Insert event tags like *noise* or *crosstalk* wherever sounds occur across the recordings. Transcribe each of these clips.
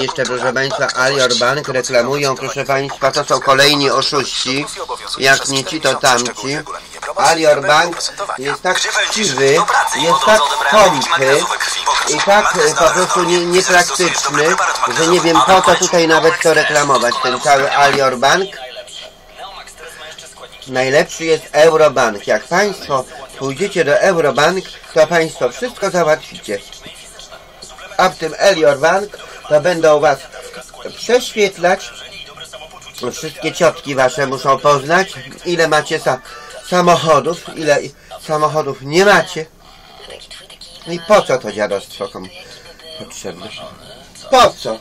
Jeszcze proszę Państwa, Alior Bank reklamują, proszę Państwa, to są kolejni oszuści, jak nie ci to tamci. Alior Bank jest tak chciwy, jest tak skąpy i tak e, po prostu nie, niepraktyczny, że nie wiem po co tutaj nawet to reklamować, ten cały Alior Bank. Najlepszy jest Eurobank. Jak Państwo pójdziecie do Eurobank, to Państwo wszystko załatwicie. A w tym Elior Bank to będą Was prześwietlać. Wszystkie ciotki Wasze muszą poznać, ile macie sa samochodów, ile samochodów nie macie. No i po co to dziadostwo komu potrzebne? Po co?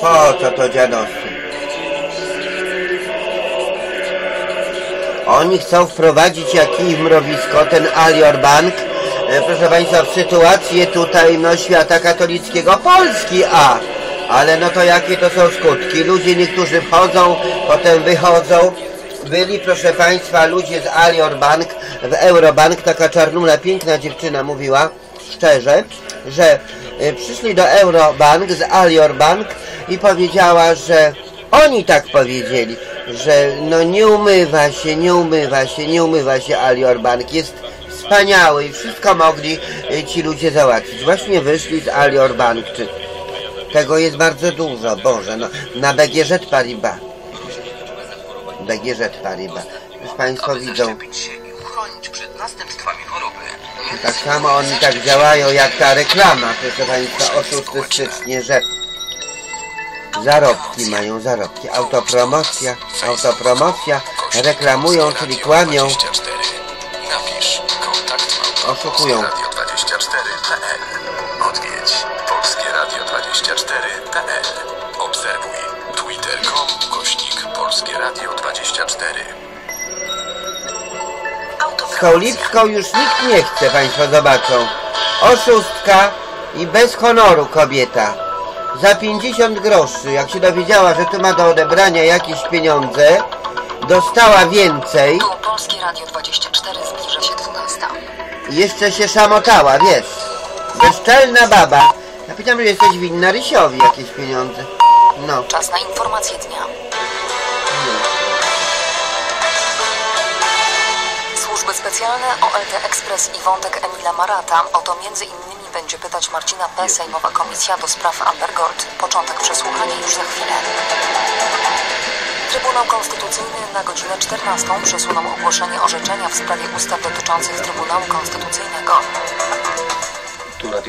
Po co to dziadostwo? Oni chcą wprowadzić jak kij w mrowisko, ten Alior Bank, proszę Państwa, sytuację tutaj no, świata katolickiego Polski, a ale no to jakie to są skutki? Ludzie niektórzy wchodzą, potem wychodzą. Byli, proszę Państwa, ludzie z Alior Bank, w Eurobank, taka czarnula, piękna dziewczyna mówiła, szczerze, że e, przyszli do Eurobank z Alior Bank i powiedziała, że oni tak powiedzieli, że no nie umywa się, nie umywa się, nie umywa się Alior Bank, jest wspaniały i wszystko mogli e, ci ludzie załatwić. Właśnie wyszli z Alior Bank, czy tego jest bardzo dużo, Boże, no na BGŻ Paribas. BGŻ Paribas. Już Państwo widzą. Tak samo oni tak działają jak ta reklama, proszę Państwa, oszustystycznie, że zarobki mają zarobki. Autopromocja, autopromocja, reklamują, czyli kłamią, 24. Napisz Oszukują. polskieradio24.pl Odwiedź polskieradio24.pl Obserwuj twitter.com kośnik Polskie Radio 24 z już nikt nie chce, Państwo zobaczą. Oszustka i bez honoru kobieta. Za 50 groszy, jak się dowiedziała, że tu ma do odebrania jakieś pieniądze, dostała więcej Tu Polskie Radio 24 zbliża się 12. jeszcze się szamotała, wiesz. Bezczelna baba. Ja pytam, że jesteś winna Rysiowi jakieś pieniądze. No. Czas na informacje dnia. Służby specjalne OLT Express i wątek Emila Marata. O to między innymi będzie pytać Marcina P. Sejmowa Komisja do Spraw Amber Gold. Początek przesłuchania już za chwilę. Trybunał Konstytucyjny na godzinę 14 przesunął ogłoszenie orzeczenia w sprawie ustaw dotyczących Trybunału Konstytucyjnego.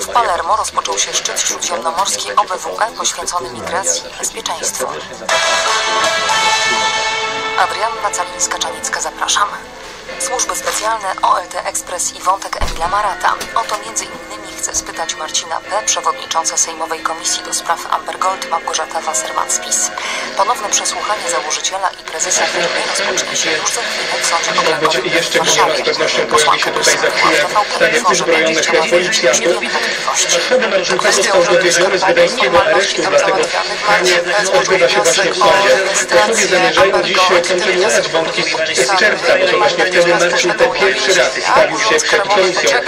W Palermo rozpoczął się szczyt śródziemnomorski OBWE poświęcony migracji i bezpieczeństwu. Adrianna Calińska-Czanicka, zapraszam. Służby specjalne OLT Express i wątek Emila Marata. O to między innymi chce spytać Marcina P., przewodnicząca Sejmowej Komisji do Spraw Amber Gold Małgorzata Wasserman-Spis. Ponowne przesłuchanie założyciela i prezesa firmy rozpocznie się już za chwilę w sądzie okręgowym w Warszawie. Posłanka chwilę TVP będzie chciała wyjaśnić wiele wątpliwości. Posłowie zamierzają dziś kontynuować wątki z czerwca, bo to właśnie wtedy Marcin pierwszy raz stawił się przed komisją.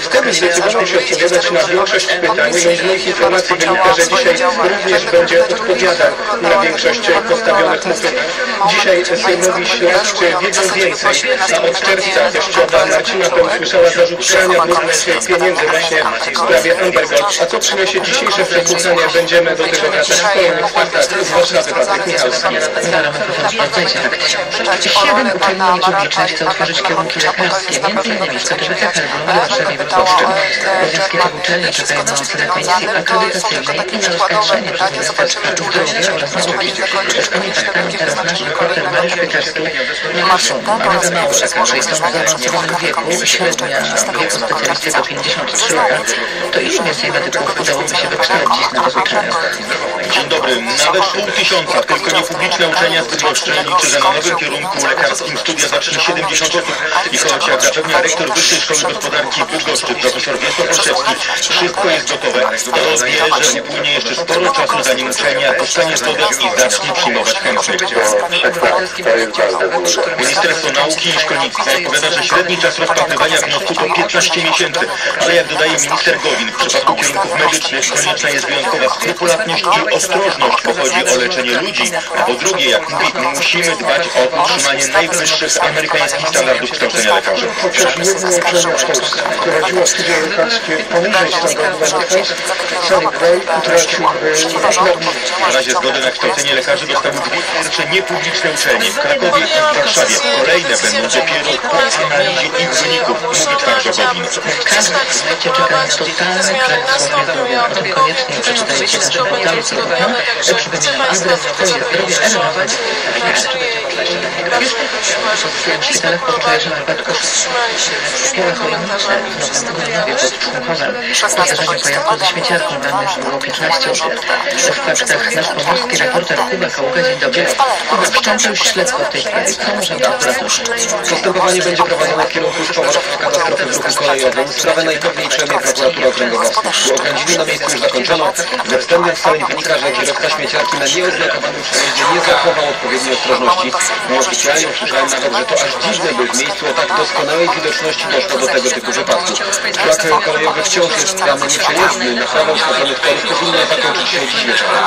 Wtedy zdecydował się odpowiadać na większość pytań, no i z moich informacji wynika, że dzisiaj również będzie odpowiadał na większość postawionych mu pytań. Dzisiaj sejmowi śledczy wiedzą więcej, a od czerwca teściowa Marcina P. usłyszała zarzut prania brudnych pieniędzy właśnie w sprawie Amber Gold. A co przyniesie dzisiejsze przesłuchanie? Będziemy do tego wracać w kolejnych faktach. Z Warszawy Patryk Michalski. Siedem uczelni publicznych chce otworzyć kierunki lekarskie, między innymi w Warszawie i Wrocławiu. Obowiązki tych uczelni czekają na ocenę komisji akredytacyjnej i na rozpatrzenie rozwiązań sprawy zdrowia oraz możliwości uzyskania traktatów teraz naszych doktor Mariusz Pieczarski. Marcin P. po raz pierwszy złożył zeznania członkami Wieku, Komisji Śledczej średnia 28 wieku czerwca. specjalistyko 53 Zeznał lata. między innymi, To ilu że więcej medyków udałoby się wykształcić na. Dzień dobry. Nawet pół tysiąca, tylko niepubliczne uczelnia studiowcze liczy, że na nowym kierunku lekarskim studia zacznie 70 osób. I choć jak zapewnia rektor Wyższej Szkoły Gospodarki w Bydgoszczy, profesor Wiesław Olszewski, wszystko jest gotowe, to wie, że upłynie jeszcze sporo czasu, zanim uczelnia dostanie zgodę i zacznie przyjmować chętnych. Ministerstwo Nauki i Szkolnictwa odpowiada, że średni czas rozpatrywania wniosku to 15 miesięcy, ale jak dodaje minister Gowin, w przypadku kierunków medycznych konieczna jest wyjątkowa skrupulatność i ostrożność, bo chodzi o leczenie ludzi, a po drugie, jak mówi, musimy dbać o utrzymanie najwyższych amerykańskich standardów kształcenia lekarzy. Chociaż jedyna uczelnia w Polsce wprowadziła studia lekarskie poniżej standardu NFS, Sunny Gray utracił e, W razie zgody na kształcenie lekarzy dostały dwie pierwsze niepubliczne uczelnie. W Krakowie i w Warszawie. Kolejne będą dopiero po analizie ich wyników, mówi twardo Gowin. Każdy słuchajcie, czeka na totalny klęsk zdrowia. O tym koniecznie przeczytajcie na naszym portalu zdrowotnym. Przypominam, adres twoje zdrowie erować. Każdy będzie można się na niego już w szpitalach powiatowych na wypadku szkoły chorobnicze w Nowym pod Człunkowem. Zdarzenie pojazdu ze śmieciarką rannych było 15 osób. W faktach nasz pomorski reporter Kuba Kaługa, dzień dobry. Kuba, wszczęto już śledztwo w tej sprawie. Co może być prokuraturze? Postępowanie będzie prowadzone w kierunku szkołowców katastrofy w ruchu kolejowym. Sprawę najpewniej przejmie prokuratura okręgowa. Okrędziny na miejscu już zakończono. Ze wstępnych ustaleń wynika, że kierowca śmieciarki na nieoznakowanym przejeździe nie zachował odpowiedniej ostrożności. Nieoficjalnie usłyszałem nawet, że to aż dziwne, by w miejscu o tak doskonałej widoczności doszło do tego typu wypadku. Szlak kolejowy wciąż jest tam nieprzejezdny. Naprawa uszkodzonych torów powinna zakończyć się dziś wieczorem.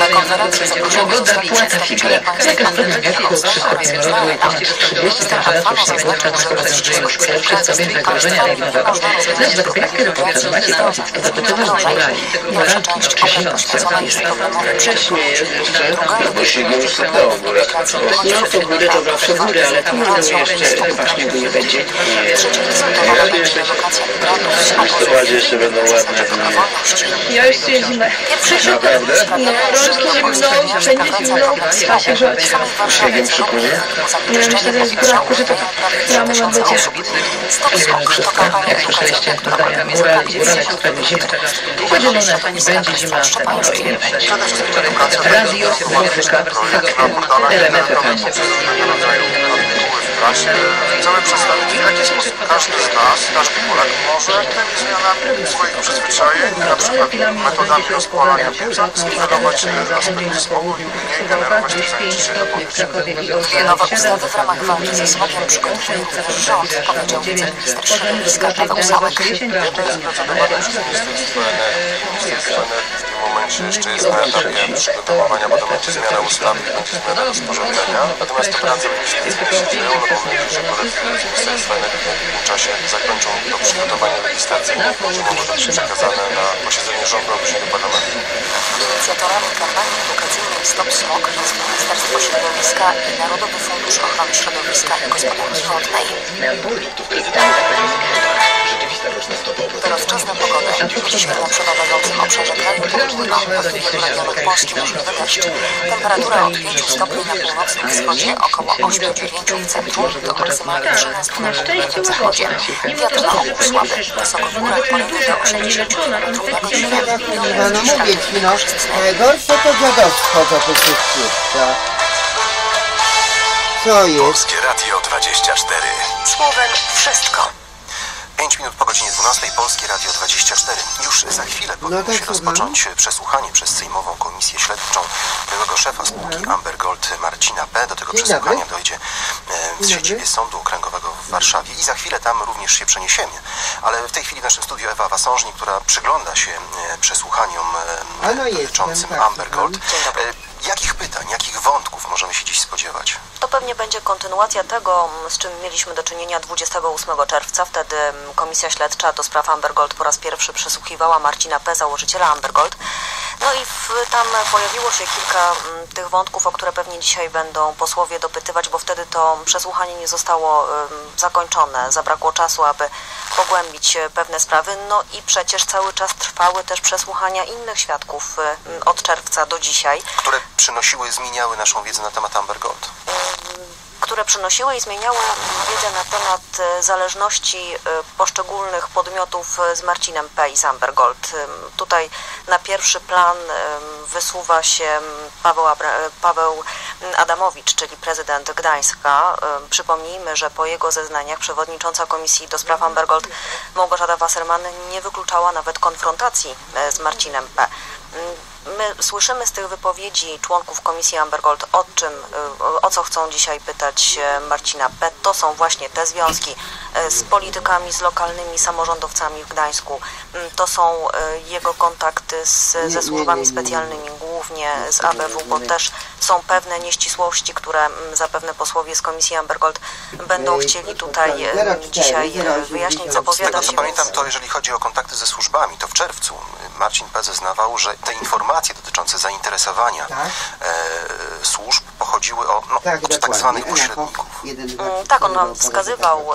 Na konferencji zaproszono płata figle. Zakaz promieniotku wszystko wiemy, ponad 30 temperatur śniegówka rozporządzuje już pierwszy stopień zagrożenia religijnego. Lecz zakupniaki reporter Maciej Kowicki zapytywał z morali. Moralki oczysijące. Wcześniej jest jeszcze, bo śniegu już sypnęło w górach. No to góry to zawsze góry, ale tu możemy jeszcze chyba śniegu nie będzie. Nie. Ja jeszcze będą ładne dni. Ja już czuję zimę. Naprawdę? Nie, rączki zimno, wszędzie zimno, trzeba się grzać. Śniegiem przypłynie? Ja myślę, że jest brak, że to na moment będzie. Jak słyszeliście, dodaję mural i muralek sprawi zimę. Podzielone będzie zima antenowa i nie będzie. Radio, muzyka, elementy prasie chcemy przedstawić, w jaki sposób każdy z nas, każdy Polak może tymi zmianami swoich przyzwyczajeń, na przykład metodami rozpalania pieca, zlikwidować aspekty smogu i mniej generować tych zanieczyszczeń do Dwie nowe ustawy w ramach walki ze smogiem przygotowuje również rząd, powiedział wiceminister środowiska Paweł Sałek. Przez Ministerstwo Energii. Momencie jeszcze jest na etapie przygotowywania, bo to będzie zmiana ustawy będzie zmiana rozporządzenia. Natomiast te prace legislacyjne się dzieją, no bo już polecimy Ministerstwa Energii w tym czasie zakończą to przygotowanie legislacyjne i później może być przekazane na posiedzenie rządu, później do parlamentu. Inicjatorami kampanii edukacyjnej Stop Smog jest Ministerstwo Środowiska i Narodowy Fundusz Ochrony Środowiska i Gospodarki Wodnej. Teraz czas na pogodę. Dzisiaj na przeważającym obszarze kraju południowego w wielu regionach Polski możliwy deszcz. Temperatura od 5 stopni na północnym wschodzie, około 8-9 w centrum, do maksymalnie 13 na południowym zachodzie. Wiatr na ogół słaby, wysoko w górach porywny do 80 km na godzinę. No, no mówię ci, no, najgorsze to dziadostwo, to tu się wkurcza. Co jest? Polskie Radio 24. Słowem wszystko. 5 minut po godzinie 12 Polskie Radio 24. Już za chwilę powinno tak, się rozpocząć przesłuchanie przez Sejmową Komisję Śledczą byłego szefa spółki Amber Gold Marcina P. Do tego Dzień przesłuchania dobry. dojdzie e, w siedzibie. Sądu Okręgowego w Warszawie i za chwilę tam również się przeniesiemy. Ale w tej chwili w naszym studiu Ewa Wasążnik, która przygląda się e, przesłuchaniom e, no jestem, dotyczącym tak, Amber. Gold. Jakich pytań, jakich wątków możemy się dziś spodziewać? To pewnie będzie kontynuacja tego, z czym mieliśmy do czynienia 28 czerwca. Wtedy mm, Komisja Śledcza do spraw Amber Gold po raz pierwszy przesłuchiwała Marcina P., założyciela Amber Gold. No i w, tam pojawiło się kilka mm, tych wątków, o które pewnie dzisiaj będą posłowie dopytywać, bo wtedy to przesłuchanie nie zostało ym, zakończone. Zabrakło czasu, aby pogłębić e, pewne sprawy. No i przecież cały czas trwały też przesłuchania innych świadków y, od czerwca do dzisiaj. Które przynosiły, zmieniały naszą wiedzę na temat Amber Gold? które przynosiły i zmieniały wiedzę na temat e, zależności e, poszczególnych podmiotów e, z Marcinem P. i z Amber Gold. Ym, Tutaj na pierwszy plan wysuwa się Paweł, Paweł Adamowicz, czyli prezydent Gdańska. Przypomnijmy, że po jego zeznaniach przewodnicząca Komisji do spraw Amber Gold Małgorzata Wasserman nie wykluczała nawet konfrontacji z Marcinem P. My słyszymy z tych wypowiedzi członków Komisji Ambergold, o czym, y, o co chcą dzisiaj pytać e, Marcina P. To są właśnie te związki e, z politykami, z lokalnymi samorządowcami w Gdańsku. Mm, To są e, jego kontakty z, Nie, ze nie, służbami nie, nie. specjalnymi, głównie z ABW, bo też są pewne nieścisłości, które mm, zapewne posłowie z Komisji Ambergold będą Ej, chcieli tutaj pana, 04, dzisiaj 080. wyjaśnić. Z Zapowiada tego co pamiętam, więc- to jeżeli chodzi o kontakty ze służbami, to w czerwcu Marcin P. zeznawał, że te informacje dotyczące zainteresowania Tak. e, służb pochodziły o, no, Tak, od tak zwanych pośredników. Mm, Tak, on bo wskazywał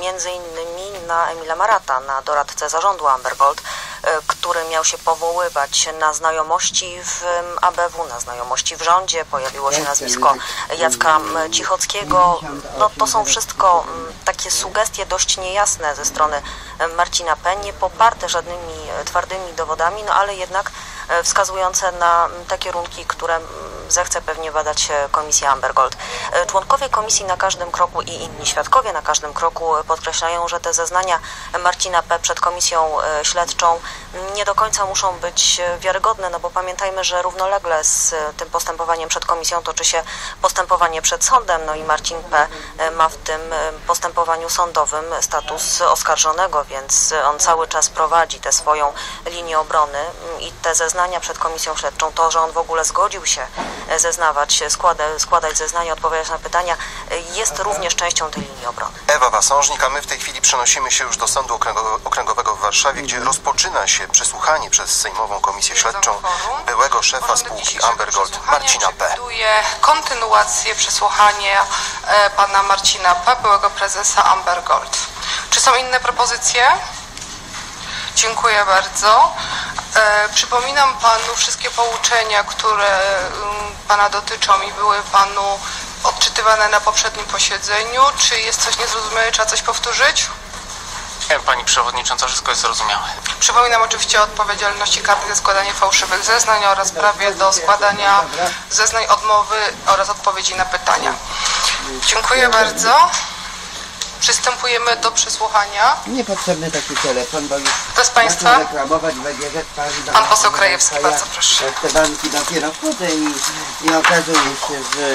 między innymi na Emila Marata, na doradcę zarządu Ambergold, e, który miał się powoływać na znajomości w ABW, na znajomości w rządzie. Pojawiło się nazwisko Jacka Cichockiego. No, to są wszystko takie sugestie dość niejasne ze strony Marcina P., nie poparte żadnymi e, twardymi dowodami, no ale jednak wskazujące na te kierunki, które zechce pewnie badać e, Komisja Ambergold. E, Członkowie komisji na każdym kroku i inni świadkowie na każdym kroku e, podkreślają, że te zeznania Marcina P. przed komisją e, śledczą nie do końca muszą być e, wiarygodne, no bo pamiętajmy, że równolegle z e, tym postępowaniem przed komisją toczy się postępowanie przed sądem, no i Marcin P. e, ma w tym e, postępowaniu sądowym status oskarżonego, więc on cały czas prowadzi tę swoją linię obrony i te zeznania przed komisją śledczą, to, że on w ogóle zgodził się e, zeznawać, składa, składać zeznania, odpowiadać na pytania, e, jest również częścią tej linii obrony. Ewa Wasążnik, a my w tej chwili przenosimy się już do Sądu Okręgo- Okręgowego w Warszawie, gdzie rozpoczyna się przesłuchanie przez Sejmową Komisję Śledczą byłego szefa spółki Ambergold Marcina P. Kontynuację przesłuchania e, pana Marcina P., byłego prezesa Ambergold. Czy są inne propozycje? Dziękuję bardzo. E, przypominam panu wszystkie pouczenia, które mm, pana dotyczą i były panu odczytywane na poprzednim posiedzeniu. Czy jest coś niezrozumiałe, trzeba coś powtórzyć? Nie, pani przewodnicząca, wszystko jest zrozumiałe. Przypominam oczywiście o odpowiedzialności karnej za składanie fałszywych zeznań oraz prawie do składania zeznań odmowy oraz odpowiedzi na pytania. Dziękuję bardzo. Przystępujemy do przesłuchania. Niepotrzebny taki telefon, bo już Kto z państwa? reklamować BGZ Paribas. Pan poseł Krajewski, bardzo proszę. Jak te banki dopiero wchodzę i, i okazuje się, że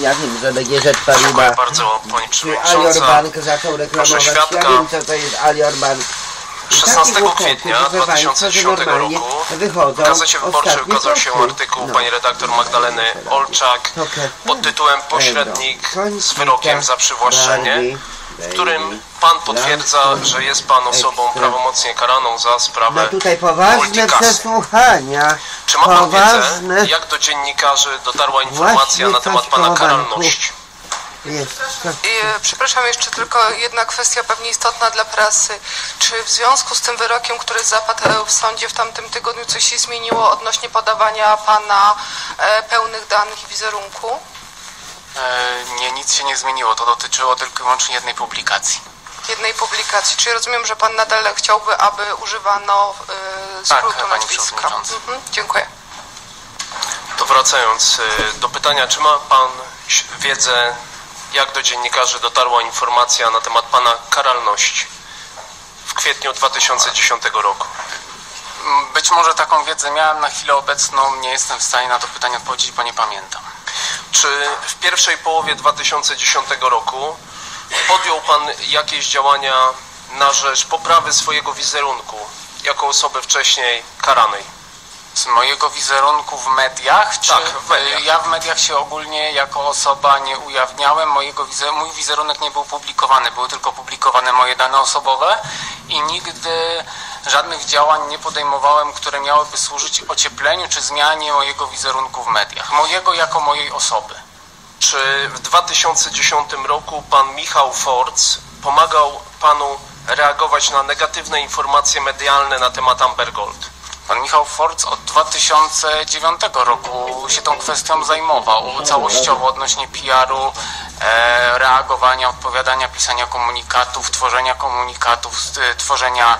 ja wiem, że BGZ Dziękuję Pariba bardzo, pani czy Alior przewodnicząca. Bank zaczął reklamować. Świadka. Ja wiem, co to jest Alior Bank. I 16 takie głupoty, kwietnia że 2010 normalnie roku wychodzą w Gazecie Wyborczej ostatnie ukazał się posty. artykuł No. pani redaktor Magdaleny Olczak pod tytułem Pośrednik z wyrokiem za przywłaszczenie, w którym pan potwierdza, że jest pan osobą prawomocnie karaną za No sprawę tutaj poważne przesłuchania. Czy ma pan poważne... wiedzę, jak do dziennikarzy dotarła informacja Właśnie na temat coś pana koło karalności? Jest. I, e, przepraszam, jeszcze tylko jedna kwestia pewnie istotna dla prasy. Czy w związku z tym wyrokiem, który zapadł e, w sądzie w tamtym tygodniu, coś się zmieniło odnośnie podawania pana e, pełnych danych i wizerunku? E, nie, nic się nie zmieniło. To dotyczyło tylko i wyłącznie jednej publikacji. Jednej publikacji. Czy rozumiem, że pan nadal chciałby, aby używano e, Tak, skrótu pani nazwiska? Mhm, dziękuję. To wracając y, do pytania, czy ma Pan wiedzę, jak do dziennikarzy dotarła informacja na temat Pana karalności w kwietniu 2010 roku? Być może taką wiedzę miałem na chwilę obecną, nie jestem w stanie na to pytanie odpowiedzieć, bo nie pamiętam. Czy w pierwszej połowie 2010 roku podjął Pan jakieś działania na rzecz poprawy swojego wizerunku jako osoby wcześniej karanej? Z mojego wizerunku w mediach? Czy Tak, w mediach. Ja w mediach się ogólnie jako osoba nie ujawniałem. Mojego wizer mój wizerunek nie był publikowany, były tylko publikowane moje dane osobowe i nigdy żadnych działań nie podejmowałem, które miałyby służyć ociepleniu czy zmianie mojego wizerunku w mediach. Mojego jako mojej osoby. Czy w 2010 roku pan Michał Forc pomagał panu reagować na negatywne informacje medialne na temat Amber Gold? Pan Michał Forc od 2009 roku się tą kwestią zajmował całościowo odnośnie PR-u, e, reagowania, odpowiadania, pisania komunikatów, tworzenia komunikatów, e, tworzenia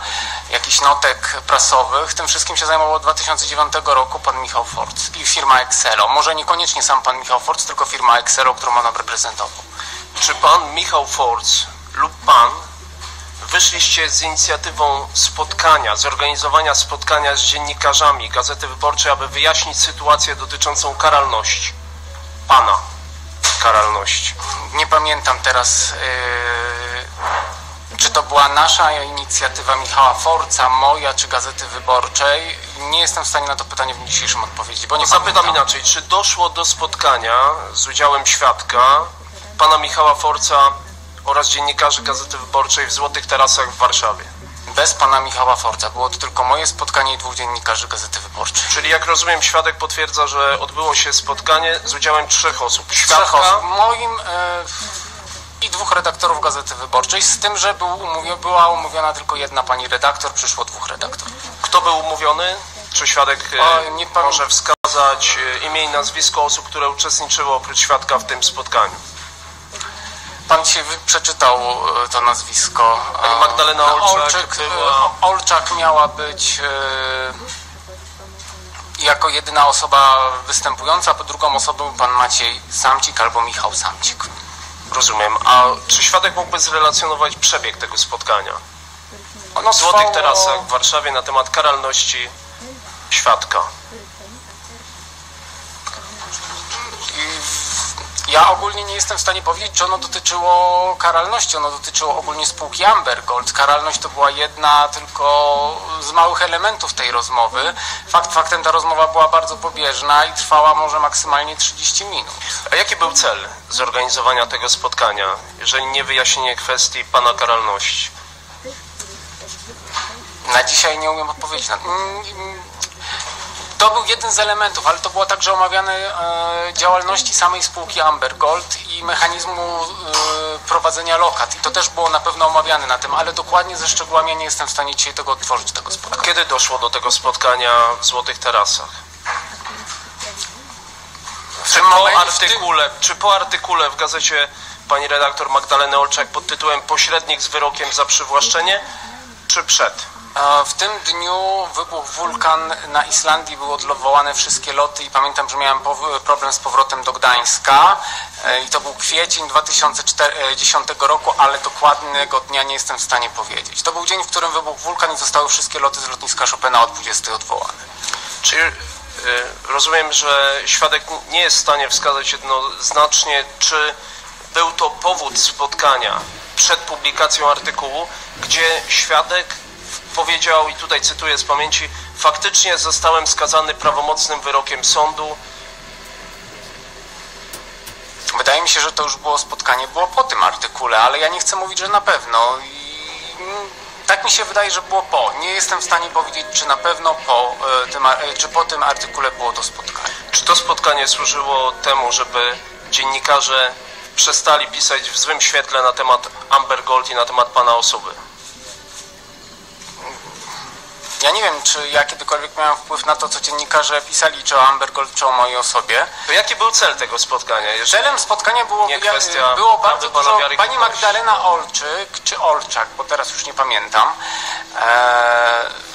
jakichś notek prasowych. Tym wszystkim się zajmował od 2009 roku pan Michał Forc i firma Excelo. Może niekoniecznie sam pan Michał Forc, tylko firma Excelo, którą on reprezentował. Czy pan Michał Forc lub pan wyszliście z inicjatywą spotkania, zorganizowania spotkania z dziennikarzami Gazety Wyborczej, aby wyjaśnić sytuację dotyczącą karalności. Pana karalności. Nie pamiętam teraz, yy, czy to była nasza inicjatywa Michała Forca, moja, czy Gazety Wyborczej. Nie jestem w stanie na to pytanie w dzisiejszym odpowiedzieć, bo nie Zapytam pamiętam. inaczej, czy doszło do spotkania z udziałem świadka pana Michała Forca oraz dziennikarzy Gazety Wyborczej w Złotych Tarasach w Warszawie? Bez pana Michała Forca. Było to tylko moje spotkanie i dwóch dziennikarzy Gazety Wyborczej. Czyli jak rozumiem, świadek potwierdza, że odbyło się spotkanie z udziałem trzech osób. Trzech osób. Moim e, i dwóch redaktorów Gazety Wyborczej, z tym, że był umówi- była umówiona tylko jedna pani redaktor, przyszło dwóch redaktorów. kto był umówiony? Czy świadek e, O, nie może wskazać e, imię i nazwisko osób, które uczestniczyły oprócz świadka w tym spotkaniu? Pan wy- przeczytał e, to nazwisko. Pani E, Magdalena Olczak Olczyk, była- e, Olczak miała być e, jako jedyna osoba występująca, a drugą osobą pan Maciej Samcik albo Michał Samcik. Rozumiem. A czy świadek mógłby zrelacjonować przebieg tego spotkania? Ono W Złotych Tarasach w Warszawie na temat karalności świadka. Ja ogólnie nie jestem w stanie powiedzieć, czy ono dotyczyło karalności. Ono dotyczyło ogólnie spółki Amber Gold. Karalność to była jedna tylko z małych elementów tej rozmowy. Fakt faktem ta rozmowa była bardzo pobieżna i trwała może maksymalnie 30 minut. A jaki był cel zorganizowania tego spotkania, jeżeli nie wyjaśnienie kwestii pana karalności? Na dzisiaj nie umiem odpowiedzieć na to. Był jeden z elementów, ale to było także omawiane e, działalności samej spółki Amber Gold i mechanizmu e, prowadzenia lokat. I to też było na pewno omawiane na tym, ale dokładnie ze szczegółami ja nie jestem w stanie dzisiaj tego odtworzyć, tego spotkania. kiedy doszło do tego spotkania w Złotych Tarasach? Czy po artykule, czy po artykule w gazecie pani redaktor Magdaleny Olczak pod tytułem Pośrednik z wyrokiem za przywłaszczenie, czy przed? E, w tym dniu wybuchł wulkan na Islandii, były odwołane wszystkie loty i pamiętam, że miałem problem z powrotem do Gdańska e, i to był kwiecień 2010 roku, ale dokładnego dnia nie jestem w stanie powiedzieć. To był dzień, w którym wybuchł wulkan i zostały wszystkie loty z lotniska Chopina o 20 odwołane. Czyli y, rozumiem, że świadek nie jest w stanie wskazać jednoznacznie, czy był to powód spotkania przed publikacją artykułu, gdzie świadek powiedział, i tutaj cytuję z pamięci, faktycznie zostałem skazany prawomocnym wyrokiem sądu. Wydaje mi się, że to już było spotkanie, było po tym artykule, ale ja nie chcę mówić, że na pewno. I tak mi się wydaje, że było po. Nie jestem w stanie powiedzieć, czy na pewno po e, tym, e, czy po tym artykule było to spotkanie. Czy to spotkanie służyło temu, żeby dziennikarze przestali pisać w złym świetle na temat Amber Gold i na temat pana osoby? Ja nie wiem, czy ja kiedykolwiek miałem wpływ na to, co dziennikarze pisali, czy o Amber Gold, czy o mojej osobie. To jaki był cel tego spotkania? Jeżeli... Celem spotkania było, Nie kwestia było bardzo dużo. Pani Magdalena Olczyk, czy Olczak, bo teraz już nie pamiętam, e,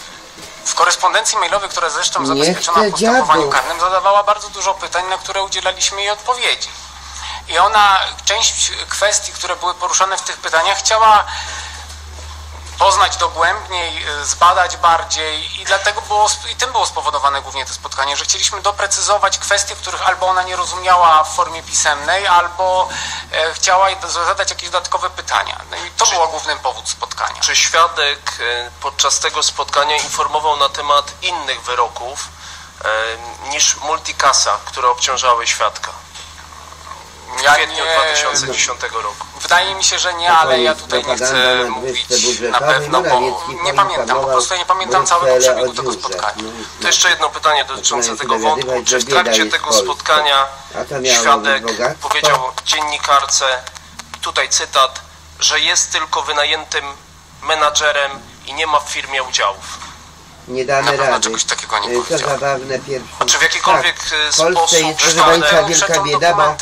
w korespondencji mailowej, która zresztą zabezpieczona w postępowaniu karnym, zadawała bardzo dużo pytań, na które udzielaliśmy jej odpowiedzi. I ona część kwestii, które były poruszane w tych pytaniach, chciała poznać dogłębniej, y, zbadać bardziej i dlatego było, i tym było spowodowane głównie to spotkanie, że chcieliśmy doprecyzować kwestie, których albo ona nie rozumiała w formie pisemnej, albo e, chciała zadać jakieś dodatkowe pytania. No i to było głównym powód spotkania. Czy świadek e, podczas tego spotkania informował na temat innych wyroków e, niż multikasa, które obciążały świadka w Ja kwietniu nie- 2010 roku? Wydaje mi się, że nie, ale ja tutaj nie chcę mówić na pewno, bo nie pamiętam, po prostu ja nie pamiętam całego przebiegu tego spotkania. No, To jeszcze jedno pytanie dotyczące tego wątku. Czy w trakcie tego spotkania świadek powiedział dziennikarce, tutaj cytat, że jest tylko wynajętym menadżerem i nie ma w firmie udziałów? Nie damy Na rady. czegoś takiego nie Y, To zabawne pierwsze. Czy w jakikolwiek tak. e, W Polsce jest, proszę Państwa, wielka bieda, bo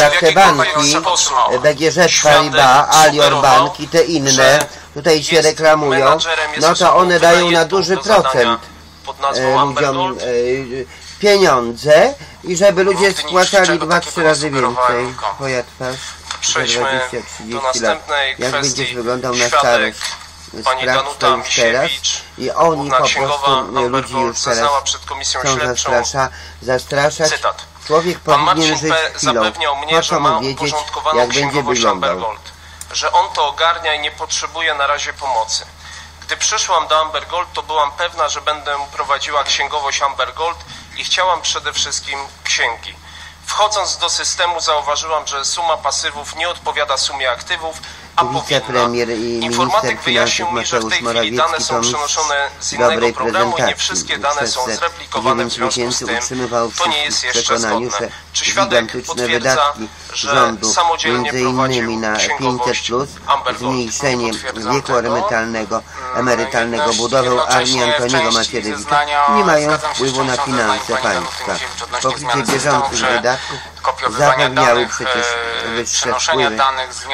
jak te banki, sposób BGŻ, Paribas, Alior Bank i te inne, tutaj się reklamują, no to one dają na duży procent ludziom pieniądze i żeby ludzie spłacali niczego 2-3 takiego razy więcej. Twoja twarz Przejdźmy 20-30 do lat. następnej Jak kwestii. będziesz wyglądał na starość? Pani spraw Danuta Misiewicz, i oni po prostu ludzi już teraz zeznała przed komisją chcą śledczą. zastrasza, zastraszać. Cytat. Człowiek Pan powinien Marcin żyć chwilą. zapewniał mnie, Po ma wiedzieć, uporządkowaną jak będzie wyglądał? Że on to ogarnia i nie potrzebuje na razie pomocy. Gdy przyszłam do Amber Gold, to byłam pewna, że będę prowadziła księgowość Amber Gold i chciałam przede wszystkim księgi. Wchodząc do systemu zauważyłam, że suma pasywów nie odpowiada sumie aktywów. Wicepremier i minister finansów Mateusz Morawiecki są to mistrz dobrej prezentacji. wszystkie dane Przez są te zreplikowane w dziewięć związku z miesięcy tym utrzymywał to nie wszystkich jest w jeszcze przekonaniu, że Czy świadek gigantyczne wydatki rządu, między innymi na 500 księgowość plus, zmniejszenie wieku emerytalnego, emerytalnego Jednocześnie- budowę armii Antoniego Macierewicza nie mają wpływu na finanse państwa. Pokrycie bieżących wydatków zapewniały przecież e, wyższe wpływy.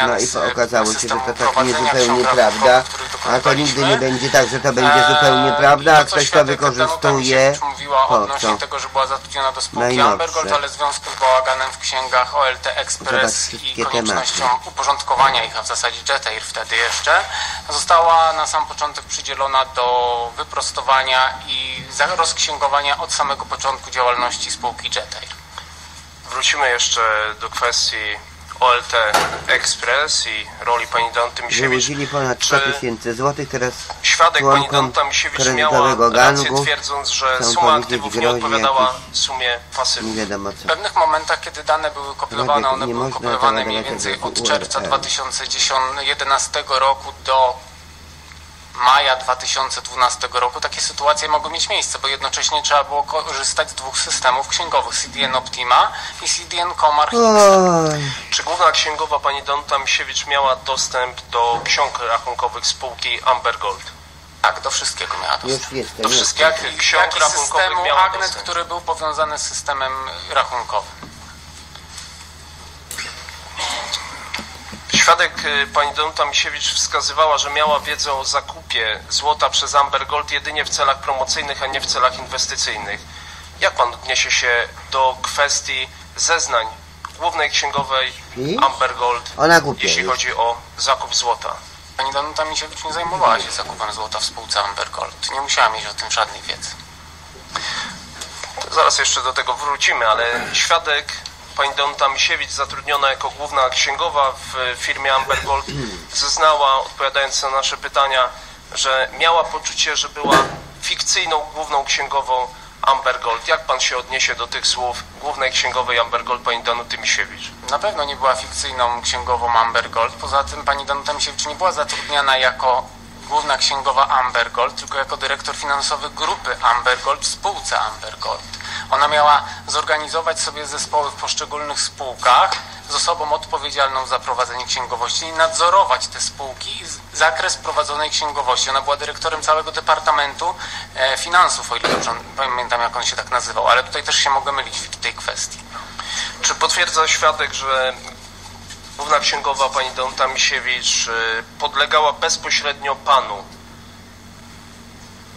No i z- okazało się, że to tak niezupełnie prawda, a to nigdy nie będzie tak, że to będzie Eee, zupełnie prawda, a ktoś to wykorzystuje. Po co? Najnowsze. Ambergold, ale w związku z bałaganem w księgach OLT Express i koniecznością tematy. uporządkowania ich, a w zasadzie Jetair wtedy jeszcze, została na sam początek przydzielona do wyprostowania i rozksięgowania od samego początku działalności spółki Jetair. Wrócimy jeszcze do kwestii OLT Express i roli pani Danuty Misiewicz. Wyłudzili ponad 100 Czy tysięcy złotych, teraz świadek pani Danuta Misiewicz miała rację gangu twierdząc, że suma aktywów nie odpowiadała sumie pasywów? nie wiadomo W pewnych momentach, kiedy dane były kopiowane, one były kopiowane mniej więcej od czerwca 2011 roku do maja 2012 roku. Takie sytuacje mogły mieć miejsce, bo jednocześnie trzeba było korzystać z dwóch systemów księgowych, CDN Optima i CDN Comar Czy główna księgowa pani Danuta Misiewicz miała dostęp do ksiąg rachunkowych spółki Amber Gold? Tak, do wszystkiego miała dostęp. już jestem. Do wszystkich Jak, ksiąg jak i rachunkowych systemu miała Agnet, dostęp? który był powiązany z systemem rachunkowym. Świadek y, pani Danuta Misiewicz wskazywała, że miała wiedzę o zakupie złota przez Amber Gold jedynie w celach promocyjnych, a nie w celach inwestycyjnych. Jak pan odniesie się do kwestii zeznań głównej księgowej? Amber Gold, jeśli chodzi o zakup złota? Pani Danuta Misiewicz nie zajmowała się zakupem złota w spółce Amber Gold. Nie musiała mieć o tym żadnej wiedzy. Zaraz jeszcze do tego wrócimy, ale świadek pani Danuta Misiewicz, zatrudniona jako główna księgowa w firmie Amber Gold, *clears throat* zeznała, odpowiadając na nasze pytania, że miała poczucie, że była fikcyjną główną księgową Amber Gold. Jak pan się odniesie do tych słów głównej księgowej Amber Gold pani Danuty Misiewicz? Na pewno nie była fikcyjną księgową Amber Gold. Poza tym pani Danuta Misiewicz nie była zatrudniana jako główna księgowa Amber Gold, tylko jako dyrektor finansowy grupy Amber Gold w spółce Amber Gold. Ona miała zorganizować sobie zespoły w poszczególnych spółkach z osobą odpowiedzialną za prowadzenie księgowości i nadzorować te spółki i zakres prowadzonej księgowości. Ona była dyrektorem całego Departamentu e, Finansów, o ile dobrze pamiętam, jak on się tak nazywał, ale tutaj też się mogę mylić w tej kwestii. Czy potwierdza świadek, że główna księgowa pani Danuta Misiewicz y, podlegała bezpośrednio panu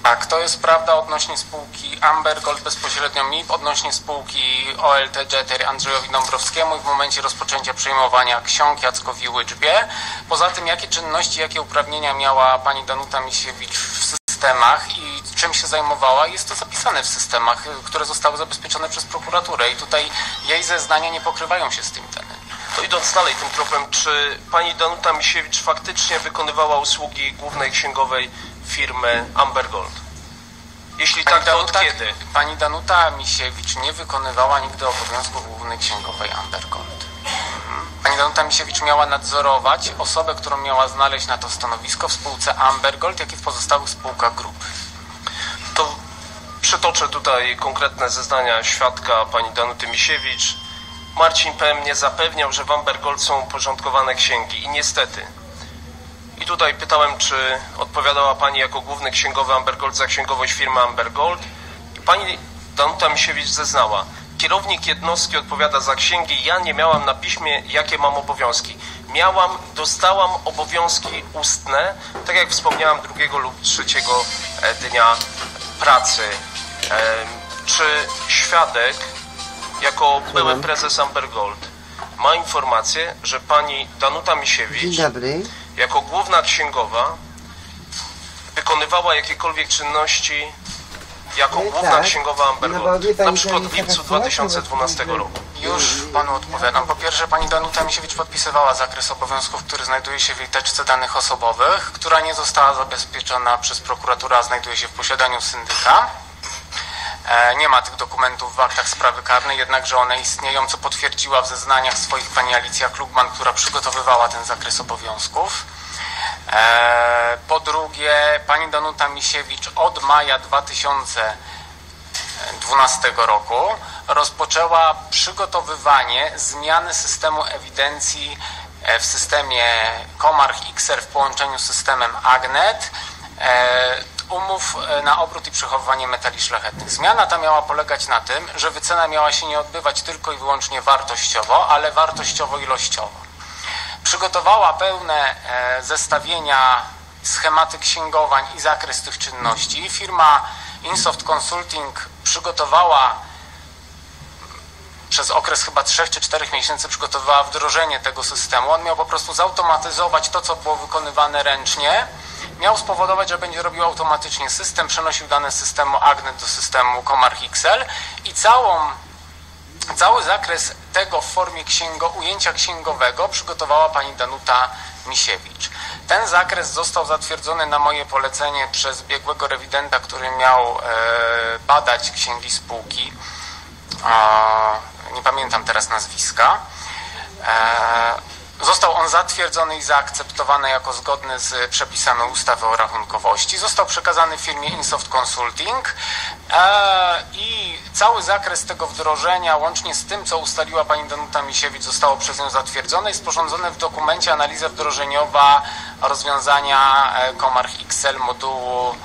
Tak, to jest prawda odnośnie spółki Amber Gold bezpośrednio mi, odnośnie spółki OLT Jeter Andrzejowi Dąbrowskiemu i w momencie rozpoczęcia przejmowania ksiąg Jackowi Łyczbie. Poza tym, jakie czynności, jakie uprawnienia miała pani Danuta Misiewicz w systemach i czym się zajmowała, jest to zapisane w systemach, które zostały zabezpieczone przez prokuraturę i tutaj jej zeznania nie pokrywają się z tym tenem. To idąc dalej tym tropem, czy pani Danuta Misiewicz faktycznie wykonywała usługi głównej księgowej firmy Amber Gold? Jeśli tak, to od kiedy? Pani Danuta Misiewicz nie wykonywała nigdy obowiązków głównej księgowej Amber Gold. Pani Danuta Misiewicz miała nadzorować osobę, którą miała znaleźć na to stanowisko w spółce Amber Gold, jak i w pozostałych spółkach grupy. To przytoczę tutaj konkretne zeznania świadka pani Danuty Misiewicz. Marcin P. mnie zapewniał, że w Amber Gold są uporządkowane księgi i niestety. I tutaj pytałem, czy odpowiadała pani jako główny księgowy Amber Gold za księgowość firmy Amber Gold. I pani Danuta Misiewicz zeznała. Kierownik jednostki odpowiada za księgi. Ja nie miałam na piśmie, jakie mam obowiązki. Miałam, dostałam obowiązki ustne, tak jak wspomniałam, drugiego lub trzeciego e, dnia pracy. Em, Czy świadek, jako były prezes Amber Gold, ma informację, że pani Danuta Dzień Misiewicz, dobry. Jako główna księgowa, wykonywała jakiekolwiek czynności jako główna tak. księgowa Amber No Gold, na przykład w lipcu taka 2012 roku. Już panu odpowiadam. Po pierwsze, pani Danuta Misiewicz podpisywała zakres obowiązków, który znajduje się w jej teczce danych osobowych, która nie została zabezpieczona przez prokuraturę, a znajduje się w posiadaniu syndyka. E, Nie ma tych dokumentów w aktach sprawy karnej, jednakże one istnieją, co potwierdziła w zeznaniach swoich pani Alicja Klugman, która przygotowywała ten zakres obowiązków. E, Po drugie, pani Danuta Misiewicz od maja 2012 roku rozpoczęła przygotowywanie zmiany systemu ewidencji e, w systemie Comarch XR w połączeniu z systemem Agnet umów e, na obrót i przechowywanie metali szlachetnych. Zmiana ta miała polegać na tym, że wycena miała się nie odbywać tylko i wyłącznie wartościowo, ale wartościowo-ilościowo. Przygotowała pełne e, zestawienia, schematy księgowań i zakres tych czynności. Firma Insoft Consulting przygotowała przez okres chyba 3 czy 4 miesięcy przygotowywała wdrożenie tego systemu. On miał po prostu zautomatyzować to, co było wykonywane ręcznie. Miał spowodować, że będzie robił automatycznie system, przenosił dane z systemu Agnet do systemu Comarch XL i całą Cały zakres tego w formie księgo, ujęcia księgowego przygotowała pani Danuta Misiewicz. Ten zakres został zatwierdzony na moje polecenie przez biegłego rewidenta, który miał e, badać księgi spółki. E, nie pamiętam teraz nazwiska. E, Został on zatwierdzony i zaakceptowany jako zgodny z przepisami ustawy o rachunkowości. Został przekazany firmie Insoft Consulting e, i cały zakres tego wdrożenia, łącznie z tym, co ustaliła pani Danuta Misiewicz, zostało przez nią zatwierdzone i sporządzone w dokumencie analiza wdrożeniowa rozwiązania e, Comarch XL modułu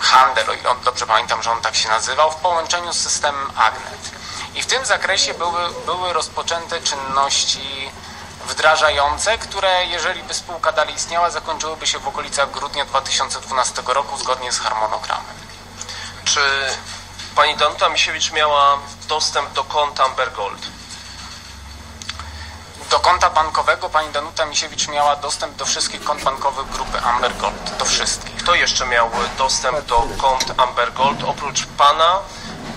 handel, o ile dobrze pamiętam, że on tak się nazywał, w połączeniu z systemem Agnet. I w tym zakresie były, były rozpoczęte czynności wdrażające, które jeżeli by spółka dalej istniała, zakończyłyby się w okolicach grudnia 2012 roku zgodnie z harmonogramem. Czy pani Danuta Misiewicz miała dostęp do konta Amber Gold? Do konta bankowego pani Danuta Misiewicz miała dostęp do wszystkich kont bankowych grupy Amber Gold. Do wszystkich. Kto jeszcze miał dostęp do kont Amber Gold oprócz pana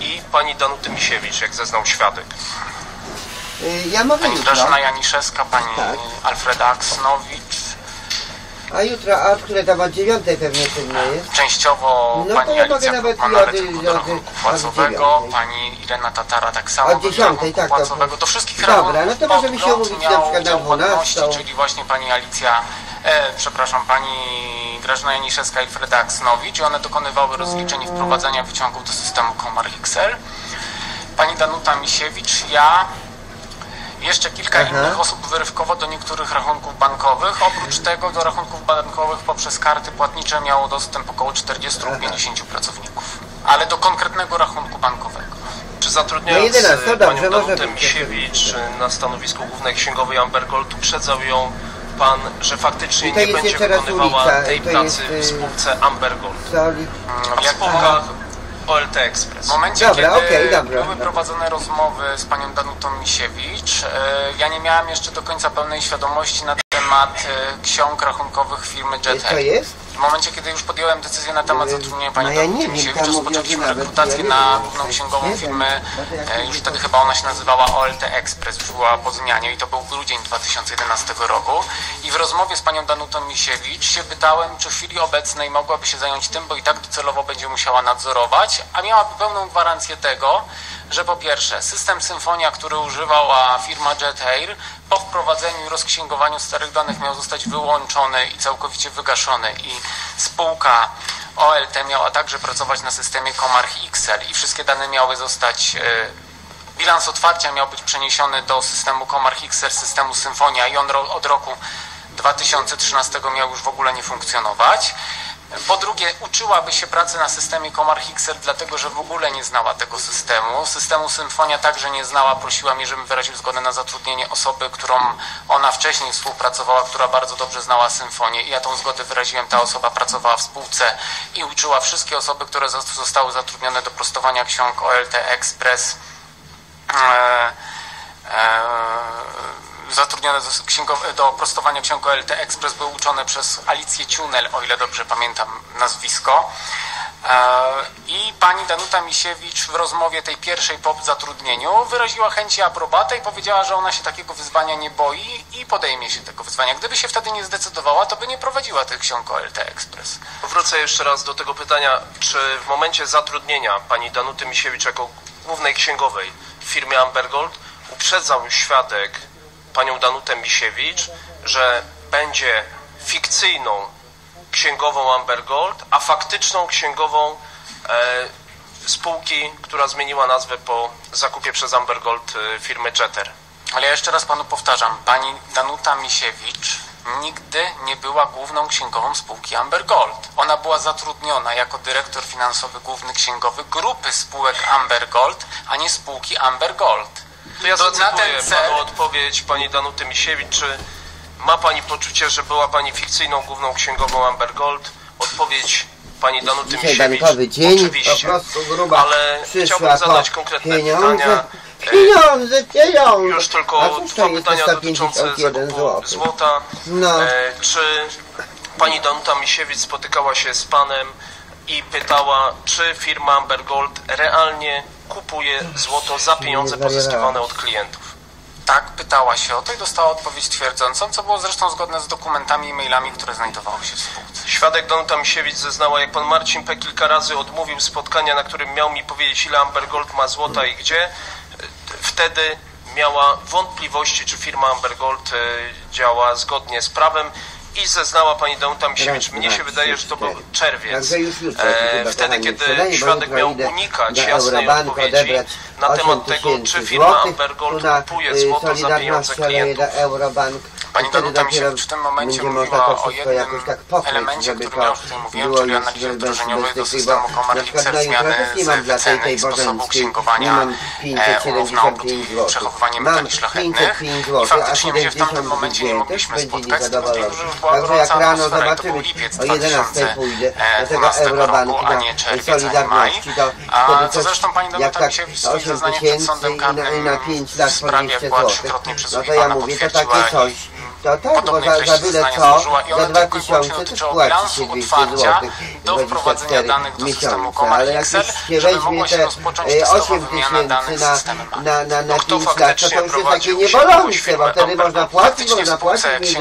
i pani Danuty Misiewicz, jak zeznał świadek? Y, Ja mogę Pani jutro. Grażyna Janiszewska, pani Tak. Alfreda Aksnowicz, A jutro, a które tam od dziewiątej pewnie czynne jest? częściowo No pani Alicja nawet rachunku od płacowego, pani Irena Tatara tak samo Od dziesiątej, tak, to- płacowego, do wszystkich Dobra, no to możemy się umówić na przykład na udział płatności, 12. czyli właśnie pani Alicja, e, przepraszam, pani Grażyna Janiszewska i Freda Aksnowicz i one dokonywały rozliczeń i wprowadzania wyciągów do systemu Comar XL. Pani Danuta Misiewicz, ja jeszcze kilka Aha. innych osób wyrywkowo do niektórych rachunków bankowych. Oprócz tego do rachunków bankowych poprzez karty płatnicze miało dostęp około 40 lub 50 pracowników. Ale do konkretnego rachunku bankowego. Czy zatrudniając No 11, e, dobrze, panią. Misiewicz na stanowisku głównej księgowej Amber Gold uprzedzał ją pan, że faktycznie nie będzie wykonywała ulica, tej to pracy jest, w y, spółce Amber Gold, Soli. a w Jak- spółkach OLT Express. W momencie, Dobra, kiedy okej, dobra. były prowadzone rozmowy z panią Danutą Misiewicz, e, ja nie miałem jeszcze do końca pełnej świadomości na temat e, ksiąg rachunkowych firmy To JetAir. jest? W momencie, kiedy już podjąłem decyzję na temat Yy, zatrudnienia no pani ja Danuty nie Misiewicz, rozpoczęliśmy rekrutację ja na główną księgową firmy, no jak e, już wtedy chyba ona się nazywała OLT Express, już była po zmianie i to był grudzień 2011 roku. I w rozmowie z panią Danutą Misiewicz się pytałem, czy w chwili obecnej mogłaby się zająć tym, bo i tak docelowo będzie musiała nadzorować, a miałaby pełną gwarancję tego, że po pierwsze system Symfonia, który używała firma JetAir, po wprowadzeniu i rozksięgowaniu starych danych miał zostać wyłączony i całkowicie wygaszony i spółka OLT miała także pracować na systemie Comarch XL i wszystkie dane miały zostać e, bilans otwarcia miał być przeniesiony do systemu Comarch XL, systemu Symfonia i on od roku 2013 miał już w ogóle nie funkcjonować. Po drugie, uczyłaby się pracy na systemie Comarch XL, dlatego że w ogóle nie znała tego systemu. Systemu Symfonia także nie znała. Prosiła mnie, żebym wyraził zgodę na zatrudnienie osoby, którą ona wcześniej współpracowała, która bardzo dobrze znała Symfonię. I ja tą zgodę wyraziłem. Ta osoba pracowała w spółce i uczyła wszystkie osoby, które zos- zostały zatrudnione do prostowania ksiąg OLT Express. E, e, zatrudnione do, do prostowania ksiąg OLT Express były uczone przez Alicję Ciunel, o ile dobrze pamiętam nazwisko. E, I pani Danuta Misiewicz w rozmowie tej pierwszej po zatrudnieniu wyraziła chęć i aprobatę i powiedziała, że ona się takiego wyzwania nie boi i podejmie się tego wyzwania. Gdyby się wtedy nie zdecydowała, to by nie prowadziła tych ksiąg OLT Express. Wrócę jeszcze raz do tego pytania, czy w momencie zatrudnienia pani Danuty Misiewicz jako głównej księgowej w firmie Ambergold uprzedzał świadek panią Danutę Misiewicz, że będzie fikcyjną księgową Ambergold, a faktyczną księgową e, spółki, która zmieniła nazwę po zakupie przez Ambergold e, firmy Jeter. Ale ja jeszcze raz panu powtarzam, pani Danuta Misiewicz nigdy nie była główną księgową spółki Amber Gold. Ona była zatrudniona jako dyrektor finansowy główny księgowy grupy spółek Amber Gold, a nie spółki Amber Gold. To ja To na zacytuję ten cel- panu odpowiedź pani Danuty Misiewicz, czy ma pani poczucie, że była pani fikcyjną główną księgową Amber Gold? Odpowiedź pani Danuty Dzisiaj Misiewicz. bankowy dzień, Oczywiście. prostu gruba Ale chciałbym zadać konkretne pieniądze, pytania. Pieniądze, pieniądze. Już tylko dwa pytania dotyczące 151 zakupu zł? złota. No. E, czy pani Danuta Misiewicz spotykała się z panem i pytała, czy firma Amber Gold realnie kupuje złoto za pieniądze pozyskiwane od klientów? Tak, pytała się o to i dostała odpowiedź twierdzącą, co było zresztą zgodne z dokumentami i mailami, które znajdowały się w spółce. Świadek Danuta Misiewicz zeznała, jak pan Marcin P. kilka razy odmówił spotkania, na którym miał mi powiedzieć, ile Amber Gold ma złota i gdzie. Wtedy miała wątpliwości, czy firma Amber Gold e, działa zgodnie z prawem i zeznała pani Danuta Misiewicz. Mnie się wydaje, że to był cztery. czerwiec. E, wtedy, kiedy świadek miał unikać jasnej odpowiedzi na 8 temat tego, czy firma. Amber Gold kupuje y, złoto za pieniądze klientów. Pani Danuta dopiero Misiewicz w tym momencie będzie można mówiła to o wszystko jednym jakoś tak pokryć, elemencie, żeby którym to ja już tutaj mówiłem, było czyli już analizie bez- wdrożeniowej do systemu bo Komar na przykład Excel na jutro zmiany też nie mam z dla tej, wyceny tej i sposobu księgowania mam e, umów na obrót 575 i zł. przechowywanie Mam metali szlachetnych 505 zł, i faktycznie a my się w tamtym 70 momencie nie zł mogliśmy spotkać, z niezadowolony. względu, że już była Także jak gorąca rano atmosfera i to był zobaczymy, lipiec o 11 pójdę do tego 2012 Eurobanku, roku, a nie czerwiec, ani maj. Solidarności, to A coś, zresztą pani jak Danuta tak Misiewicz w 8 swoim zeznaniu przed tysięcy sądem i na, karnym i na 5 lat w po sprawie 200 była zł. trzykrotnie No to przesłuchiwana, ja mówię, to potwierdziła takie coś. To tak, bo za, za byle co, za one tylko i 2000 wyłącznie to dotyczyły płaci się 200 otwarcia zł. do wprowadzenia danych do systemu Komar ale jak już się weźmie te rozpocząć e, testowa 8 wymiana danych tysięcy na, na, na, na Kto 5 lat, to to już jest takie niebolące, bo wtedy można płacić, można płacić,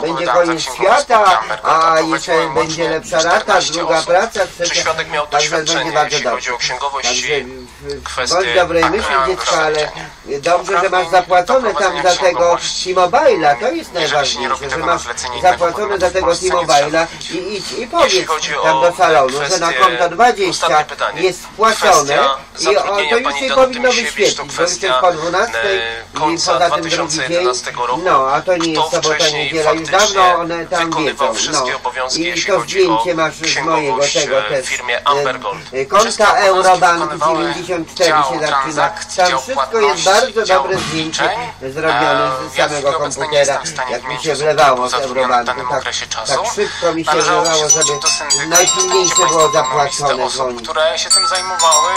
będzie koniec świata, a jeszcze będzie lepsza rata, 14 druga praca, trzecia. Także będzie bardzo dobrze. Także bądź dobrej Tak, myśli miałem dziecko, ale. Dobrze, że masz zapłacone tam za tego. T-Mobile'a, to jest najważniejsze, że masz zapłacone za tego T-Mobile'a i idź i powiedz tam do salonu, że na konto 20 ostatnie pytanie. jest wpłacone i o, to już się powinno wyświetlić, bo już jest po 12 e, i poza tym drugi dzień, 2011 roku. no a to nie jest sobota, niedziela, już dawno one tam wiedzą, no. I to zdjęcie masz z mojego tego e, też. E, Konta Eurobank wykonywały 94 dział się zaczyna. Tam wszystko jest płatności, bardzo dobre zdjęcie rozliczeń. zrobione E, z samego komputera, jak mi się wlewało z Eurobanku. Tak, tak szybko mi się wlewało, żeby dostaniecie było zapłacone osób, które się tym zajmowały.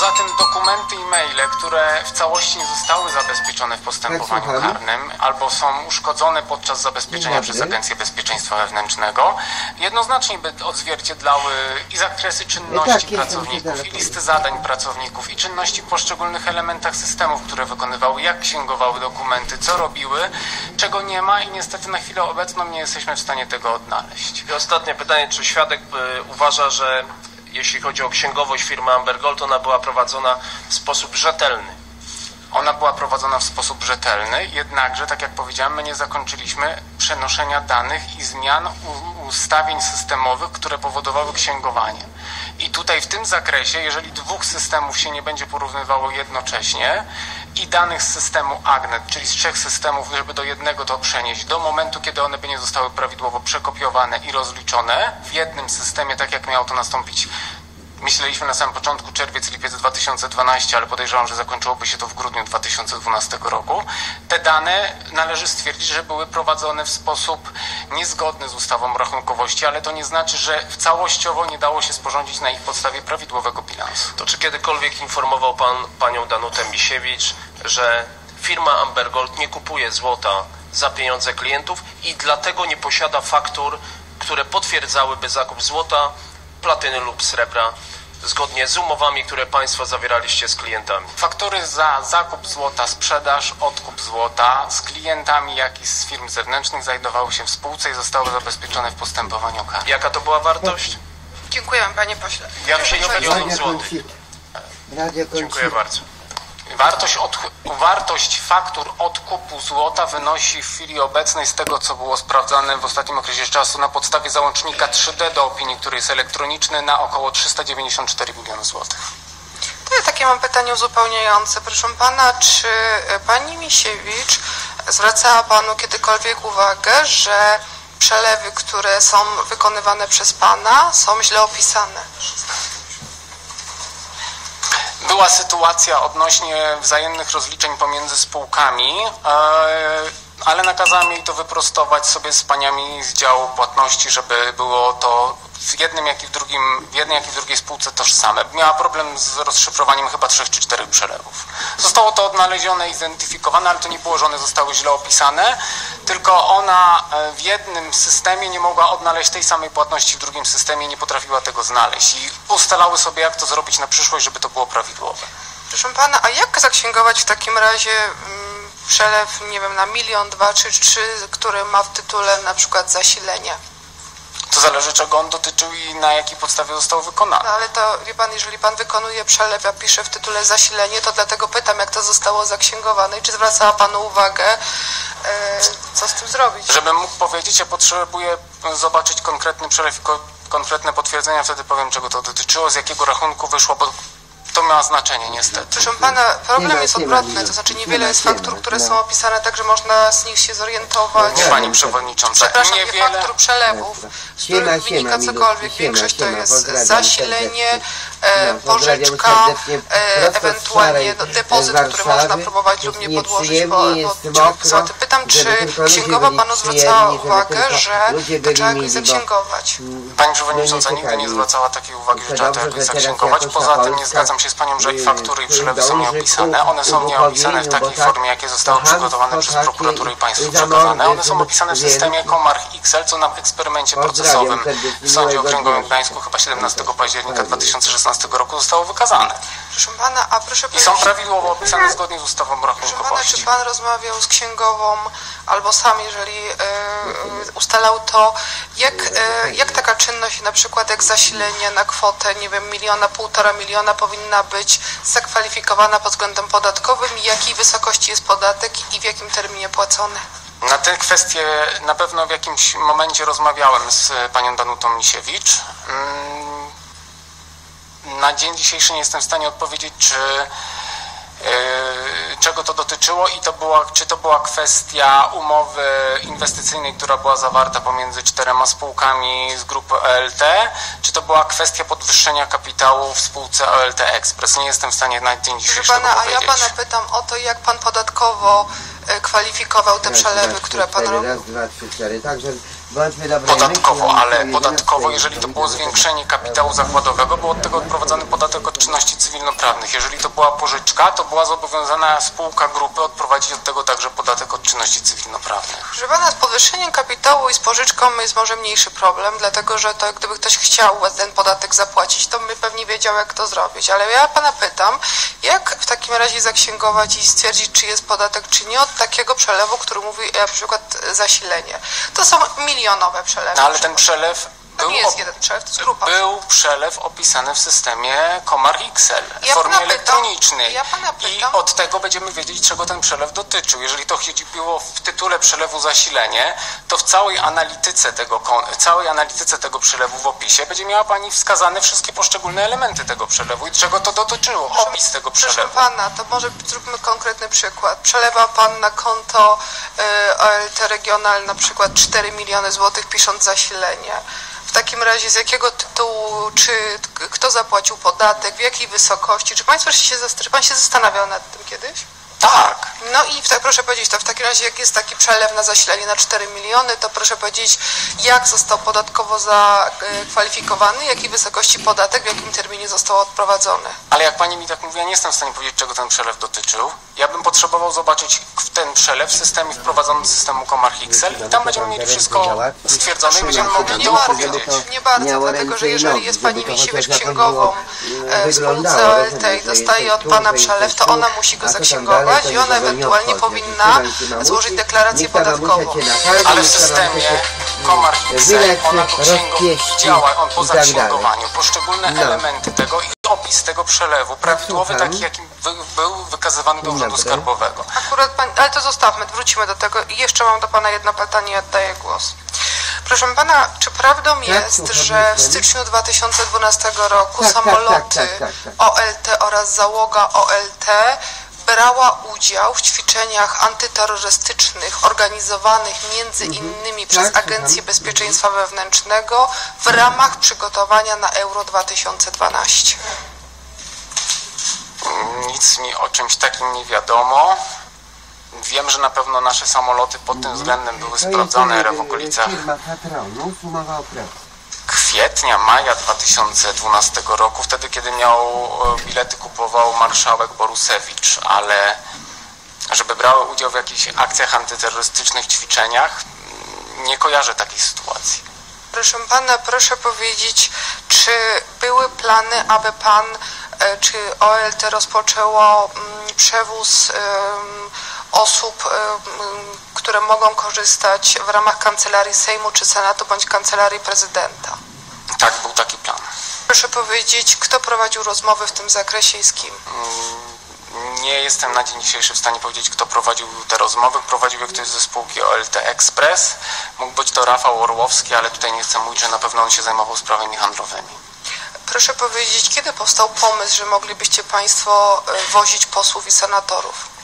Poza tym dokumenty i maile, które w całości nie zostały zabezpieczone w postępowaniu Tak, karnym albo są uszkodzone podczas zabezpieczenia przez. Agencję Bezpieczeństwa Wewnętrznego, jednoznacznie by odzwierciedlały i zakresy czynności Tak, pracowników, i listy zadań pracowników, i czynności w poszczególnych elementach systemów, które wykonywały, jak księgowały dokumenty, co robiły, czego nie ma i niestety na chwilę obecną nie jesteśmy w stanie tego odnaleźć. I ostatnie pytanie, czy świadek e, uważa, że jeśli chodzi o księgowość firmy Amber Gold, ona była prowadzona w sposób rzetelny? Ona była prowadzona w sposób rzetelny, jednakże, tak jak powiedziałem, my nie zakończyliśmy przenoszenia danych i zmian ustawień systemowych, które powodowały księgowanie. I tutaj w tym zakresie, jeżeli dwóch systemów się nie będzie porównywało jednocześnie i danych z systemu Agnet, czyli z trzech systemów, żeby do jednego to przenieść, do momentu, kiedy one by nie zostały prawidłowo przekopiowane i rozliczone w jednym systemie, tak jak miało to nastąpić Myśleliśmy na samym początku czerwiec, lipiec 2012, ale podejrzewam, że zakończyłoby się to w grudniu 2012 roku. Te dane należy stwierdzić, że były prowadzone w sposób niezgodny z ustawą rachunkowości, ale to nie znaczy, że całościowo nie dało się sporządzić na ich podstawie prawidłowego bilansu. To czy kiedykolwiek informował Pan Panią Danutę Misiewicz, że firma Ambergold nie kupuje złota za pieniądze klientów i dlatego nie posiada faktur, które potwierdzałyby zakup złota, platyny lub srebra zgodnie z umowami, które Państwo zawieraliście z klientami. Faktury za zakup złota, sprzedaż, odkup złota z klientami, jak i z firm zewnętrznych znajdowały się w spółce i zostały zabezpieczone w postępowaniu karnym. Jaka to była wartość? Dziękujemy panie pośle. Milionów Radia złotych. Dziękuję bardzo. Wartość, od, wartość faktur odkupu złota wynosi w chwili obecnej z tego, co było sprawdzane w ostatnim okresie czasu na podstawie załącznika 3D do opinii, który jest elektroniczny, na około 394 miliony złotych. To ja takie mam pytanie uzupełniające. Proszę pana, czy pani Misiewicz zwracała panu kiedykolwiek uwagę, że przelewy, które są wykonywane przez pana, są źle opisane? Była sytuacja odnośnie wzajemnych rozliczeń pomiędzy spółkami, e, ale nakazałem jej to wyprostować sobie z paniami z działu płatności, żeby było to w jednym jak i w drugim, w jednej jak i w drugiej spółce tożsame. Miała problem z rozszyfrowaniem chyba trzech czy czterech przelewów. Zostało to odnalezione zidentyfikowane, ale to nie było, że one zostały źle opisane, tylko ona e, w jednym systemie nie mogła odnaleźć tej samej płatności w drugim systemie nie potrafiła tego znaleźć. I ustalały sobie, jak to zrobić na przyszłość, żeby to było prawidłowe. Proszę pana, a jak zaksięgować w takim razie mm, przelew, nie wiem, na milion, dwa czy trzy, który ma w tytule na przykład zasilenie? To zależy, czego on dotyczył i na jakiej podstawie został wykonany. No ale to, wie pan, jeżeli pan wykonuje przelew, a pisze w tytule zasilenie, to dlatego pytam, jak to zostało zaksięgowane i czy zwracała panu uwagę, e, co z tym zrobić? Żebym mógł powiedzieć, ja potrzebuję zobaczyć konkretny przelew i ko- konkretne potwierdzenia, wtedy powiem, czego to dotyczyło, z jakiego rachunku wyszło, bo to ma znaczenie niestety. Proszę pana, problem jest odwrotny, to znaczy niewiele nie jest faktur, które są opisane tak, że można z nich się zorientować. Nie Pani Przewodnicząca, Przepraszam, nie faktur przelewów, z których wynika cokolwiek. Większość to jest zasilenie, pożyczka, ewentualnie depozyt, który można próbować lub nie Jest podłożyć po, złoty. Pytam, czy księgowa panu zwracała uwagę, że to trzeba jakoś zaksięgować? Pani Przewodnicząca nigdy nie zwracała takiej uwagi, że trzeba to jakoś zaksięgować. Poza tym nie zgadzam się z Panią, że i faktury i przelewy są nieopisane. One są nieopisane w takiej tak formie, jakie zostały przygotowane przez prokuraturę i Państwu przekazane. One są opisane w systemie wielki. Comarch XL, co na eksperymencie procesowym w Sądzie Okręgowym. Gdańsku chyba 17 października 2016 roku zostało wykazane. Proszę pana, a proszę I są prawidłowo opisane zgodnie z ustawą o Proszę pana, czy rachunkowości. pan rozmawiał z księgową albo sam, jeżeli e, ustalał to, jak, e, jak taka czynność, na przykład jak zasilenie na kwotę, nie wiem, miliona, półtora miliona powinna być zakwalifikowana pod względem podatkowym i jakiej wysokości jest podatek i w jakim terminie płacony? Na tę kwestię na pewno w jakimś momencie rozmawiałem z panią Danutą Misiewicz. Mm, Na dzień dzisiejszy nie jestem w stanie odpowiedzieć, czy e, czego to dotyczyło i to była, czy to była kwestia umowy inwestycyjnej, która była zawarta pomiędzy czterema spółkami z grupy OLT, czy to była kwestia podwyższenia kapitału w spółce OLT Express. Nie jestem w stanie na dzień dzisiejszy tego pana, a ja powiedzieć. pana pytam o to, jak pan podatkowo e, kwalifikował te Raz, przelewy, które pan robił? Raz, dwa, trzy, cztery. Także. Podatkowo, ale podatkowo, jeżeli to było zwiększenie kapitału zakładowego, był od tego odprowadzany podatek od czynności cywilnoprawnych. Jeżeli to była pożyczka, to była zobowiązana spółka grupy odprowadzić od tego także podatek od czynności cywilnoprawnych. Proszę pana, z podwyższeniem kapitału i z pożyczką jest może mniejszy problem, dlatego że to gdyby ktoś chciał ten podatek zapłacić, to by pewnie wiedział, jak to zrobić. Ale ja pana pytam, jak w takim razie zaksięgować i stwierdzić, czy jest podatek, czy nie, od takiego przelewu, który mówi na przykład zasilenie. To są milionowe przelewy. No, ale ten przelew To był, jest jeden przelew, to jest grupa. był przelew opisany w systemie Comarch XL w Ja formie pana pytam- elektronicznej. ja I od tego będziemy wiedzieć, czego ten przelew dotyczył. Jeżeli to chodziło w tytule przelewu zasilenie, to w całej analityce tego, całej analityce tego przelewu w opisie będzie miała Pani wskazane wszystkie poszczególne elementy tego przelewu i czego to dotyczyło, opis tego Proszę przelewu. pana, to może zróbmy konkretny przykład. Przelewa pan na konto y, OLT regional na przykład 4 miliony złotych pisząc zasilenie. W takim razie z jakiego tytułu, czy kto zapłacił podatek, w jakiej wysokości? Czy państwo się, czy pan się zastanawiał nad tym kiedyś? Tak. No i w, tak, proszę powiedzieć, to w takim razie jak jest taki przelew na zasilanie na 4 miliony, to proszę powiedzieć, jak został podatkowo zakwalifikowany, jakiej wysokości podatek, w jakim terminie został odprowadzony. Ale jak pani mi tak mówi, ja nie jestem w stanie powiedzieć, czego ten przelew dotyczył. Ja bym potrzebował zobaczyć w ten przelew w systemie wprowadzonym systemu Comar Excel i tam będziemy mieli wszystko stwierdzone i będziemy mogli Nie to powiedzieć. nie bardzo, dlatego że jeżeli jest pani Misiewicz księgową e, w spółce OLT i dostaje od pana przelew, to ona musi go zaksięgować i ona ewentualnie powinna złożyć deklarację podatkową. Ale w systemie Comar Excel ona go księgą działa, on po zaksięgowaniu, poszczególne No. elementy tego i opis tego przelewu, prawidłowy taki, jakim był wykazywany do Urzędu Skarbowego. Akurat pan, ale to zostawmy, wrócimy do tego. I jeszcze mam do pana jedno pytanie i oddaję głos. Proszę pana, czy prawdą jest, słucham, że w styczniu 2012 roku Tak, tak, samoloty tak, tak, tak, tak. OLT oraz załoga OLT brała udział w ćwiczeniach antyterrorystycznych organizowanych między innymi przez Tak. Agencję Bezpieczeństwa Wewnętrznego w ramach przygotowania na Euro 2012? Nic mi o czymś takim nie wiadomo. Wiem, że na pewno nasze samoloty pod tym względem były sprawdzone w okolicach Firma patronów umowa o pracę. Kwietnia, maja 2012 roku, wtedy kiedy miał e, bilety kupował marszałek Borusewicz, ale żeby brały udział w jakichś akcjach antyterrorystycznych, ćwiczeniach, mm, nie kojarzę takiej sytuacji. Proszę pana, proszę powiedzieć, czy były plany, aby pan, e, czy OLT rozpoczęło mm, przewóz osób, które mogą korzystać w ramach kancelarii Sejmu czy Senatu bądź kancelarii prezydenta? Tak, był taki plan. Proszę powiedzieć, kto prowadził rozmowy w tym zakresie i z kim? Nie jestem na dzień dzisiejszy w stanie powiedzieć, kto prowadził te rozmowy. Prowadził je ktoś ze spółki OLT Express. Mógł być to Rafał Orłowski, ale tutaj nie chcę mówić, że na pewno on się zajmował sprawami handlowymi. Proszę powiedzieć, kiedy powstał pomysł, że moglibyście państwo e, wozić posłów i senatorów?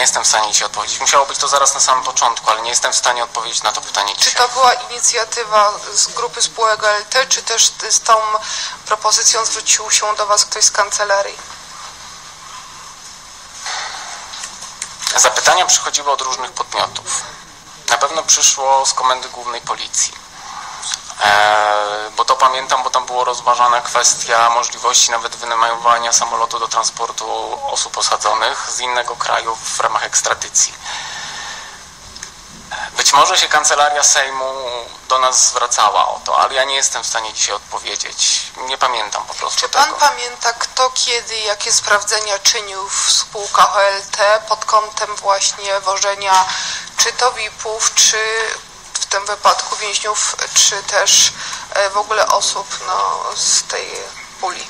Nie jestem w stanie dzisiaj odpowiedzieć. Musiało być to zaraz na samym początku, ale nie jestem w stanie odpowiedzieć na to pytanie Czy dzisiaj. to była inicjatywa z grupy spółek LT, czy też z tą propozycją zwrócił się do Was ktoś z kancelarii? Zapytania przychodziły od różnych podmiotów. Na pewno przyszło z Komendy Głównej Policji. E, bo to pamiętam, bo tam było rozważana kwestia możliwości nawet wynajmowania samolotu do transportu osób osadzonych z innego kraju w ramach ekstradycji. Być może się kancelaria Sejmu do nas zwracała o to, ale ja nie jestem w stanie dzisiaj odpowiedzieć. Nie pamiętam po prostu Czy Pan tego. pamięta, kto kiedy jakie sprawdzenia czynił w spółkach OLT pod kątem właśnie wożenia czy to VIP-ów, czy tym wypadku więźniów, czy też e, w ogóle osób no, z tej puli?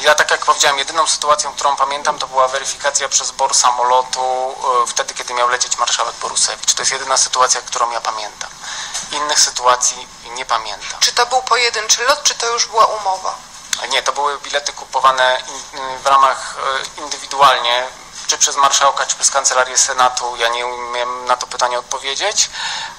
Ja tak jak powiedziałem, jedyną sytuacją, którą pamiętam, to była weryfikacja przez BOR samolotu e, wtedy, kiedy miał lecieć marszałek Borusewicz. To jest jedyna sytuacja, którą ja pamiętam. Innych sytuacji nie pamiętam. Czy to był pojedynczy lot, czy to już była umowa? Nie, to były bilety kupowane w ramach e, indywidualnie, czy przez marszałka, czy przez kancelarię Senatu. Ja nie umiem na to pytanie odpowiedzieć,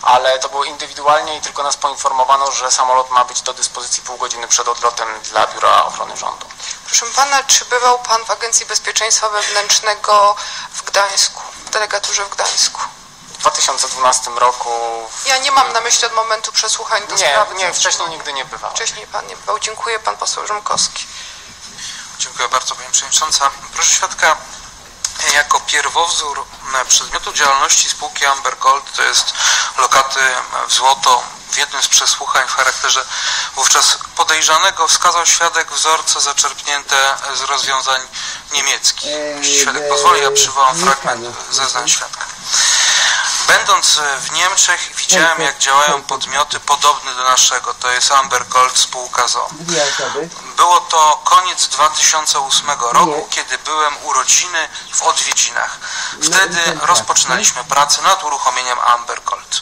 ale to było indywidualnie i tylko nas poinformowano, że samolot ma być do dyspozycji pół godziny przed odlotem dla Biura Ochrony Rządu. Proszę Pana, czy bywał Pan w Agencji Bezpieczeństwa Wewnętrznego w Gdańsku, w delegaturze w Gdańsku? W 2012 roku Ja nie mam na myśli od momentu przesłuchań do Nie, sprawy. nie, wcześniej nigdy nie bywał. Wcześniej Pan nie bywał. Dziękuję Pan poseł Rzymkowski. Dziękuję bardzo Pani Przewodnicząca. Proszę Świadka, jako pierwowzór przedmiotu działalności spółki Amber Gold to jest lokaty w złoto w jednym z przesłuchań w charakterze wówczas podejrzanego wskazał świadek wzorce zaczerpnięte z rozwiązań niemieckich. Jeśli świadek pozwoli, ja przywołam fragment zeznań świadka. Będąc w Niemczech widziałem jak działają podmioty podobne do naszego, to jest Amber Gold spółka ZO. Było to koniec 2008 roku, kiedy byłem urodziny w odwiedzinach. Wtedy rozpoczynaliśmy pracę nad uruchomieniem Amber Gold.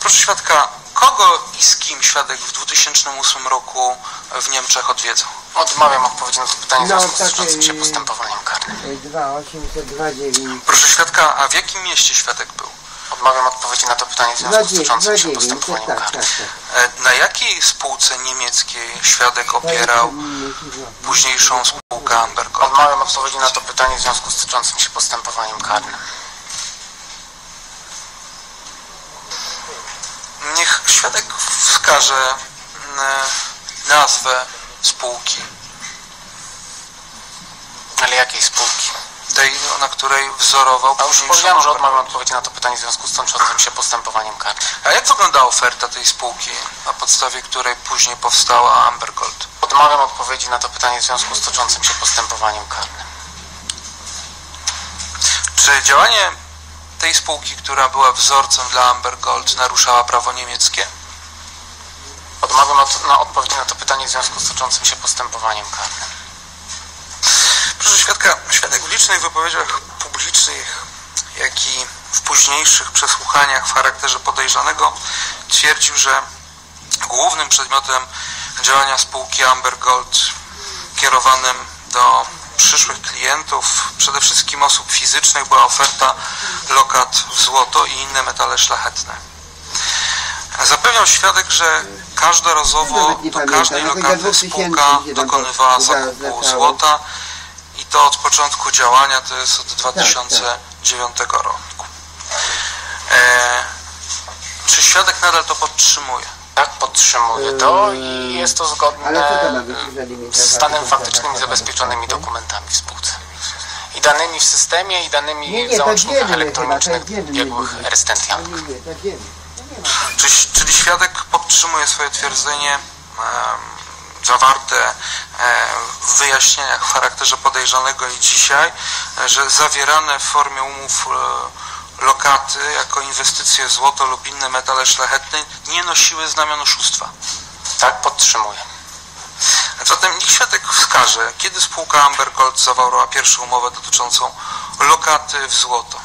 Proszę świadka, kogo i z kim świadek w 2008 roku w Niemczech odwiedzał? Odmawiam odpowiedzi na to pytanie w No, związku z toczącym się postępowaniem karnym. 2829. Proszę świadka, a w jakim mieście świadek był? Odmawiam odpowiedzi na to pytanie w związku z toczącym się 29, postępowaniem tak, tak, karnym. tak. E, Na jakiej spółce niemieckiej świadek opierał późniejszą spółkę spółkę Amber Gold? Odmawiam odpowiedzi na to pytanie w związku z tyczącym się postępowaniem karnym. Niech świadek wskaże mm, nazwę spółki. Ale jakiej spółki? Tej, na której wzorował A już że odmawiam odpowiedzi na to pytanie w związku z toczącym się postępowaniem karnym. A jak wygląda oferta tej spółki, na podstawie której później powstała Amber Gold? Odmawiam odpowiedzi na to pytanie w związku z toczącym się postępowaniem karnym. Czy działanie tej spółki, która była wzorcem dla Amber Gold, naruszało prawo niemieckie? Odmawiam od, na odpowiedzi na to pytanie w związku z toczącym się postępowaniem karnym. Proszę świadka, świadek w licznych wypowiedziach publicznych, jak i w późniejszych przesłuchaniach w charakterze podejrzanego twierdził, że głównym przedmiotem działania spółki Amber Gold kierowanym do przyszłych klientów, przede wszystkim osób fizycznych, była oferta lokat w złoto i inne metale szlachetne. Zapewniał świadek, że każdorazowo do każdej lokaty spółka dokonywała za- zakupu złota i to od początku działania, to jest od 2009 roku. E, czy świadek nadal to podtrzymuje? Tak, podtrzymuję to i jest to zgodne z stanem faktycznym i zabezpieczonymi dokumentami w spółce. I danymi w systemie, i danymi Nie, nie, w to załącznikach elektronicznych biegłych będzie. Restentian. Nie, nie, tak wiem. Czy, czyli świadek podtrzymuje swoje twierdzenie zawarte e, w wyjaśnieniach w charakterze podejrzanego i dzisiaj, e, że zawierane w formie umów e, lokaty jako inwestycje w złoto lub inne metale szlachetne nie nosiły znamion oszustwa. Tak, podtrzymuję. Zatem niech świadek wskaże, kiedy spółka Amber Gold zawarła pierwszą umowę dotyczącą lokaty w złoto.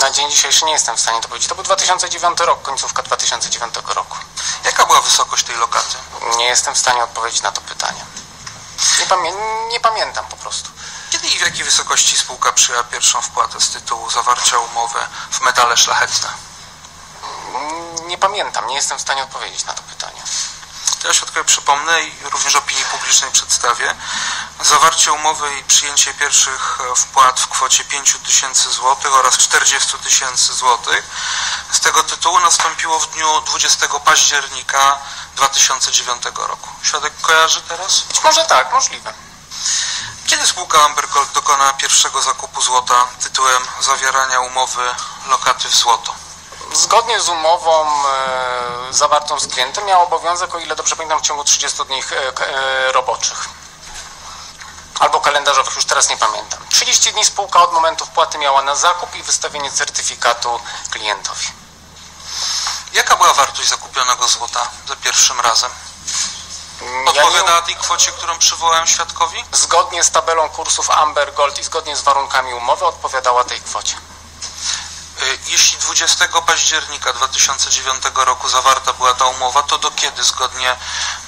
Na dzień dzisiejszy nie jestem w stanie to powiedzieć. To był 2009 rok, końcówka 2009 roku. Jaka była wysokość tej lokaty? Nie jestem w stanie odpowiedzieć na to pytanie. Nie, pamię nie pamiętam po prostu. Kiedy i w jakiej wysokości spółka przyjęła pierwszą wpłatę z tytułu zawarcia umowy w metale szlachetne? Nie pamiętam, nie jestem w stanie odpowiedzieć na to pytanie. To ja świadkowi przypomnę i również opinii publicznej przedstawię. Zawarcie umowy i przyjęcie pierwszych e, wpłat w kwocie 5 tysięcy złotych oraz 40 tysięcy złotych z tego tytułu nastąpiło w dniu 20 października 2009 roku. Świadek kojarzy teraz? Być może tak, możliwe. Kiedy spółka Amber Gold dokona pierwszego zakupu złota tytułem zawierania umowy lokaty w złoto? Zgodnie z umową e, zawartą z klientem miał obowiązek, o ile dobrze pamiętam, w ciągu 30 dni e, e, roboczych. Albo kalendarzowych, już teraz nie pamiętam. 30 dni spółka od momentu wpłaty miała na zakup i wystawienie certyfikatu klientowi. Jaka była wartość zakupionego złota za pierwszym razem? Mm, Ja Odpowiada tej kwocie, którą przywołałem świadkowi? Zgodnie z tabelą kursów Amber Gold i zgodnie z warunkami umowy odpowiadała tej kwocie. Jeśli 20 października 2009 roku zawarta była ta umowa, to do kiedy zgodnie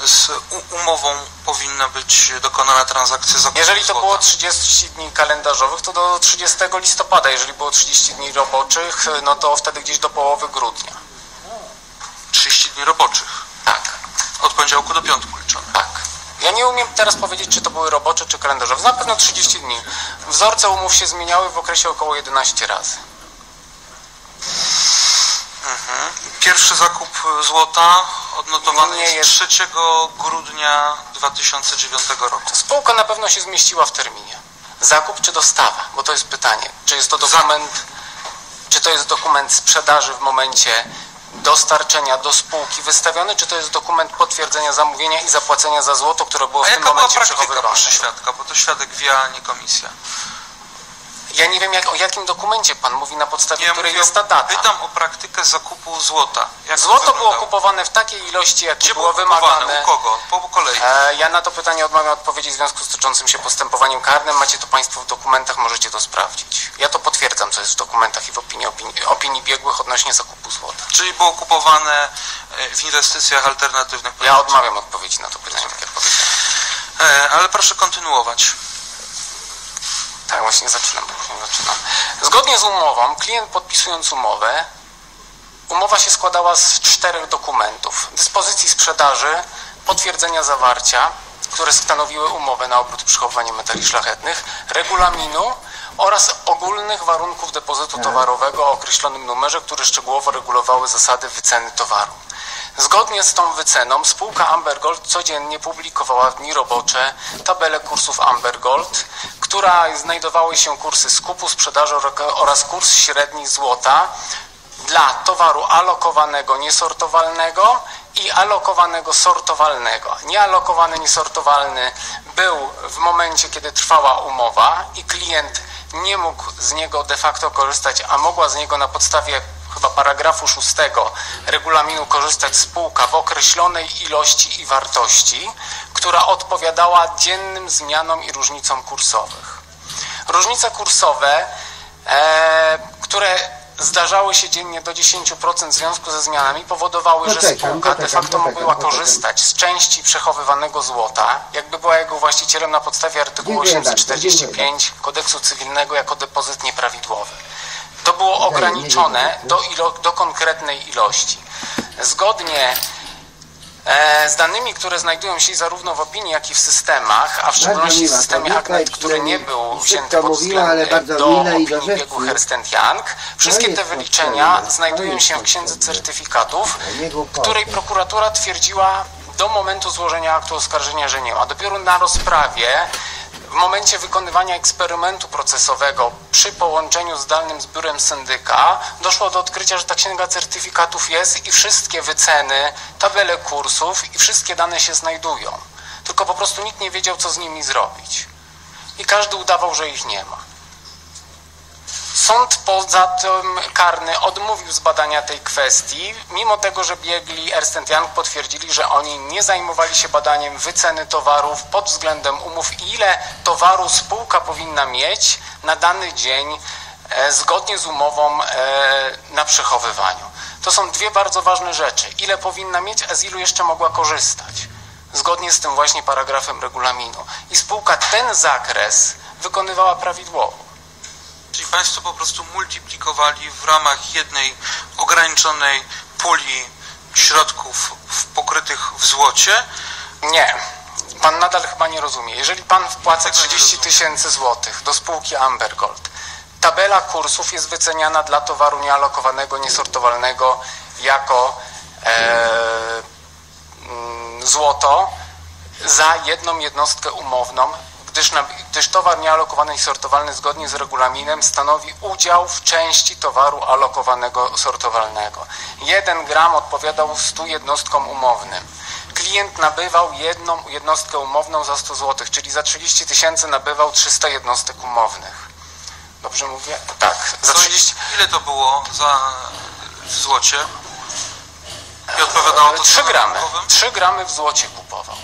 z umową powinna być dokonana transakcja zakupu Jeżeli to było 30 dni kalendarzowych, to do 30 listopada. Jeżeli było 30 dni roboczych, no to wtedy gdzieś do połowy grudnia. 30 dni roboczych. Tak. Od poniedziałku do piątku liczone. Tak. Ja nie umiem teraz powiedzieć, czy to były robocze, czy kalendarzowe. Na pewno 30 dni. Wzorce umów się zmieniały w okresie około 11 razy. Mhm. Pierwszy zakup y, złota odnotowany jest jest- 3 grudnia 2009 roku. Spółka na pewno się zmieściła w terminie. Zakup czy dostawa? Bo to jest pytanie. Czy jest to dokument, czy to jest dokument sprzedaży w momencie dostarczenia do spółki wystawiony, czy to jest dokument potwierdzenia zamówienia i zapłacenia za złoto, które było A w tym jaka była momencie praktyka, przechowywane? proszę świadka, bo to świadek wie, a nie komisja. Ja nie wiem, jak, o jakim dokumencie pan mówi, na podstawie Nie, której jest ta data. Pytam o praktykę zakupu złota. Jak to Złoto było kupowane w takiej ilości, jakie było było wymagane. U kogo? Po kolei. E, Ja na to pytanie odmawiam odpowiedzi w związku z toczącym się postępowaniem karnym. Macie to Państwo w dokumentach, możecie to sprawdzić. Ja to potwierdzam, co jest w dokumentach i w opinii, opinii, opinii biegłych odnośnie zakupu złota. Czyli było kupowane e, w inwestycjach alternatywnych. Ja odmawiam odpowiedzi na to pytanie, tak jak powiedziałem. E, Ale proszę kontynuować. Tak, właśnie zaczynam, właśnie zaczynam. Zgodnie z umową, klient podpisując umowę, umowa się składała z czterech dokumentów. Dyspozycji sprzedaży, potwierdzenia zawarcia, które stanowiły umowę na obrót i przechowywanie metali szlachetnych, regulaminu oraz ogólnych warunków depozytu towarowego o określonym numerze, które szczegółowo regulowały zasady wyceny towaru. Zgodnie z tą wyceną spółka Amber Gold codziennie publikowała w dni robocze tabelę kursów Amber Gold, która znajdowały się kursy skupu, sprzedaży oraz kurs średni złota dla towaru alokowanego niesortowalnego i alokowanego sortowalnego. Niealokowany niesortowalny był w momencie, kiedy trwała umowa i klient nie mógł z niego de facto korzystać, a mogła z niego na podstawie chyba paragrafu 6 regulaminu korzystać spółka w określonej ilości i wartości, która odpowiadała dziennym zmianom i różnicom kursowych. Różnice kursowe, e, które zdarzały się dziennie do 10% w związku ze zmianami, powodowały, że spółka de facto mogła korzystać z części przechowywanego złota, jakby była jego właścicielem na podstawie artykułu Dziękuję bardzo, 845 kodeksu cywilnego jako depozyt nieprawidłowy. To było ograniczone do, ilo, do konkretnej ilości. Zgodnie e, z danymi, które znajdują się zarówno w opinii, jak i w systemach, a w szczególności w systemie Agnet, który nie był wzięty pod względy do opinii biegu Herst Young, wszystkie te wyliczenia znajdują się w księdze certyfikatów, której prokuratura twierdziła do momentu złożenia aktu oskarżenia, że nie ma. Dopiero na rozprawie momencie wykonywania eksperymentu procesowego przy połączeniu z dalnym zbiorem syndyka doszło do odkrycia, że ta księga certyfikatów jest i wszystkie wyceny, tabele kursów i wszystkie dane się znajdują. Tylko po prostu nikt nie wiedział, co z nimi zrobić. I każdy udawał, że ich nie ma. Sąd poza tym karny odmówił zbadania tej kwestii, mimo tego, że biegli Ernst Young potwierdzili, że oni nie zajmowali się badaniem wyceny towarów pod względem umów ile towaru spółka powinna mieć na dany dzień e, zgodnie z umową e, na przechowywaniu. To są dwie bardzo ważne rzeczy. Ile powinna mieć, a z ilu jeszcze mogła korzystać. Zgodnie z tym właśnie paragrafem regulaminu. I spółka ten zakres wykonywała prawidłowo. Czyli Państwo po prostu multiplikowali w ramach jednej ograniczonej puli środków pokrytych w złocie. Nie. Pan nadal chyba nie rozumie. Jeżeli pan wpłaca 30 tysięcy złotych do spółki Amber Gold, tabela kursów jest wyceniana dla towaru niealokowanego, niesortowalnego jako e, mm, złoto za jedną jednostkę umowną, gdyż, na, gdyż towar niealokowany i sortowalny zgodnie z regulaminem stanowi udział w części towaru alokowanego sortowalnego. 1 gram odpowiadał 100 jednostkom umownym. Klient nabywał jedną jednostkę umowną za 100 zł, czyli za 30 tysięcy nabywał 300 jednostek umownych. Dobrze mówię? Tak, za Co- 30, Ile to było za w złocie? I odpowiadało to 3 cenom gramy. rynkowym? 3 gramy w złocie kupował.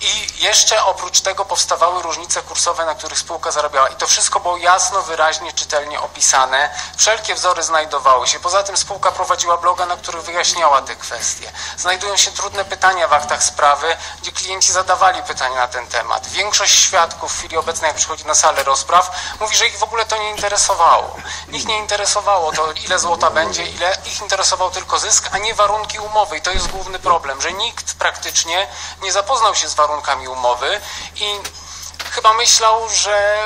I jeszcze oprócz tego powstawały różnice kursowe, na których spółka zarabiała. I to wszystko było jasno, wyraźnie, czytelnie opisane. Wszelkie wzory znajdowały się. Poza tym spółka prowadziła bloga, na których wyjaśniała te kwestie. Znajdują się trudne pytania w aktach sprawy, gdzie klienci zadawali pytania na ten temat. Większość świadków w chwili obecnej, jak przychodzi na salę rozpraw, mówi, że ich w ogóle to nie interesowało. Ich nie interesowało to, ile złota będzie, ile ich interesował tylko zysk, a nie warunki umowy. I to jest główny problem, że nikt praktycznie nie zapoznał się z warunkami umowy i chyba myślał, że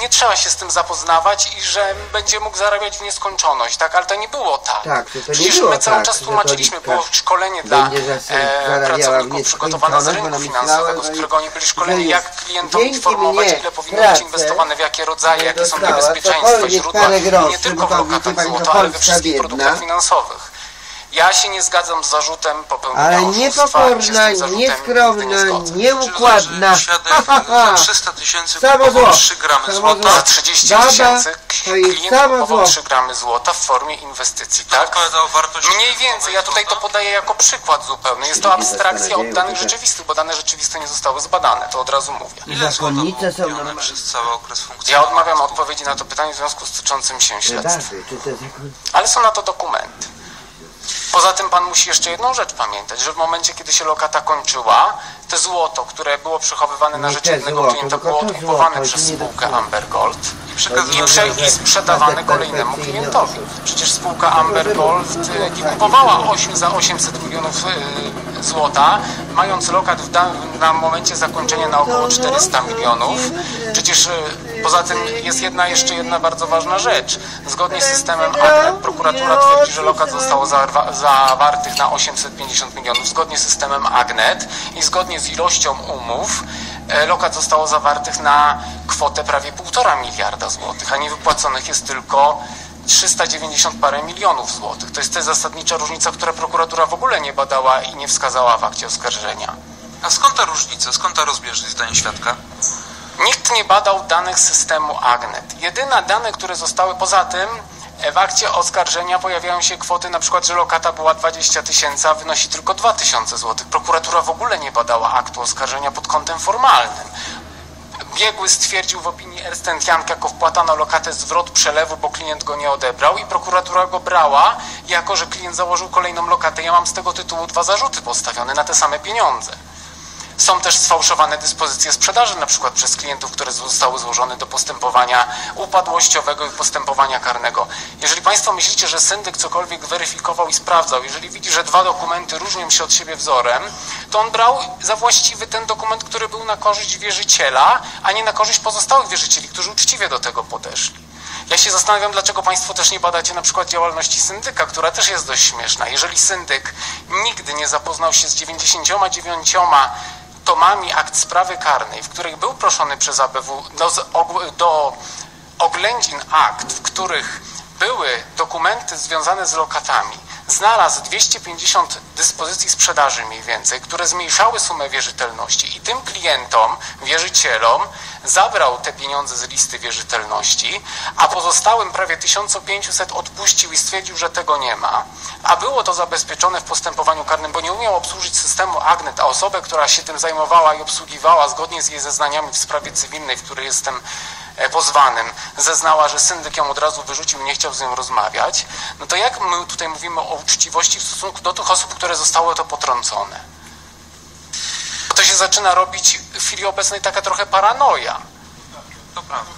nie trzeba się z tym zapoznawać i że będzie mógł zarabiać w nieskończoność, tak? Ale to nie było tak. Tak, to, to Przecież było my cały tak, czas tłumaczyliśmy, było szkolenie dla e, pracowników przygotowane z rynku finansowego, z którego oni byli szkoleni, jak klientom informować, ile powinno być inwestowane, w jakie rodzaje, jakie są niebezpieczeństwa, źródła, nie tylko w lokatach złota, ale we wszystkich produktach finansowych. Ja się nie zgadzam z zarzutem popełnienia Ale niepokorna, nieskromna, nieukładna. Za 300 tysięcy Samo kupował zło. 3 gramy Samo złota. zło. Za 30 Baba tysięcy klient kupował zło. 3 gramy złota w formie inwestycji, tak? Mniej więcej, ja tutaj to podaję jako przykład zupełny. Jest to abstrakcja od danych rzeczywistych, bo dane rzeczywiste nie zostały zbadane, to od razu mówię. Ile złota Zakonnice są kupione normalne. przez cały okres funkcji? Ja odmawiam odpowiedzi na to pytanie w związku z tyczącym się zakon... Ale są na to dokumenty. Poza tym pan musi jeszcze jedną rzecz pamiętać, że w momencie, kiedy się lokata kończyła, te złoto, które było przechowywane na rzecz jednego klienta, było odkupowane przez spółkę. Amber Gold i, prze, i sprzedawane kolejnemu klientowi. Przecież spółka Amber Gold y, nie kupowała 8 za 800 milionów y, złota, mając lokat w na momencie zakończenia na około 400 milionów. Przecież y, poza tym jest jedna jeszcze jedna bardzo ważna rzecz. Zgodnie z systemem Agnet prokuratura twierdzi, że lokat zostało zarwa- zawartych na 850 milionów. Zgodnie z systemem Agnet i zgodnie z ilością umów lokat zostało zawartych na kwotę prawie 1,5 miliarda złotych, a niewypłaconych jest tylko 390 parę milionów złotych. To jest ta zasadnicza różnica, która prokuratura w ogóle nie badała i nie wskazała w akcie oskarżenia. A skąd ta różnica, skąd ta rozbieżność zdaniem świadka? Nikt nie badał danych systemu Agnet. Jedyne dane, które zostały poza tym, e, w akcie oskarżenia pojawiają się kwoty, na przykład, że lokata była 20 tysięcy, a wynosi tylko 2 tysiące złotych. Prokuratura w ogóle nie badała aktu oskarżenia pod kątem formalnym. Biegły stwierdził w opinii Young jako wpłata na lokatę zwrot przelewu, bo klient go nie odebrał i prokuratura go brała, jako że klient założył kolejną lokatę. Ja mam z tego tytułu dwa zarzuty postawione na te same pieniądze. Są też sfałszowane dyspozycje sprzedaży, na przykład przez klientów, które zostały złożone do postępowania upadłościowego i postępowania karnego. Jeżeli Państwo myślicie, że syndyk cokolwiek weryfikował i sprawdzał, jeżeli widzi, że dwa dokumenty różnią się od siebie wzorem, to on brał za właściwy ten dokument, który był na korzyść wierzyciela, a nie na korzyść pozostałych wierzycieli, którzy uczciwie do tego podeszli. Ja się zastanawiam, dlaczego Państwo też nie badacie na przykład działalności syndyka, która też jest dość śmieszna. Jeżeli syndyk nigdy nie zapoznał się z 99 tomami akt sprawy karnej, w których był proszony przez ABW do, do oględzin akt, w których były dokumenty związane z lokatami, znalazł 250 dyspozycji sprzedaży mniej więcej, które zmniejszały sumę wierzytelności i tym klientom, wierzycielom zabrał te pieniądze z listy wierzytelności, a pozostałym prawie 1500 odpuścił i stwierdził, że tego nie ma, a było to zabezpieczone w postępowaniu karnym, bo nie umiał obsłużyć systemu Agnet, a osobę, która się tym zajmowała i obsługiwała zgodnie z jej zeznaniami w sprawie cywilnej, w której jestem pozwanym, zeznała, że syndyk ją od razu wyrzucił i nie chciał z nią rozmawiać, no to jak my tutaj mówimy o uczciwości w stosunku do tych osób, które zostały to potrącone? To się zaczyna robić w chwili obecnej taka trochę paranoja. To prawda.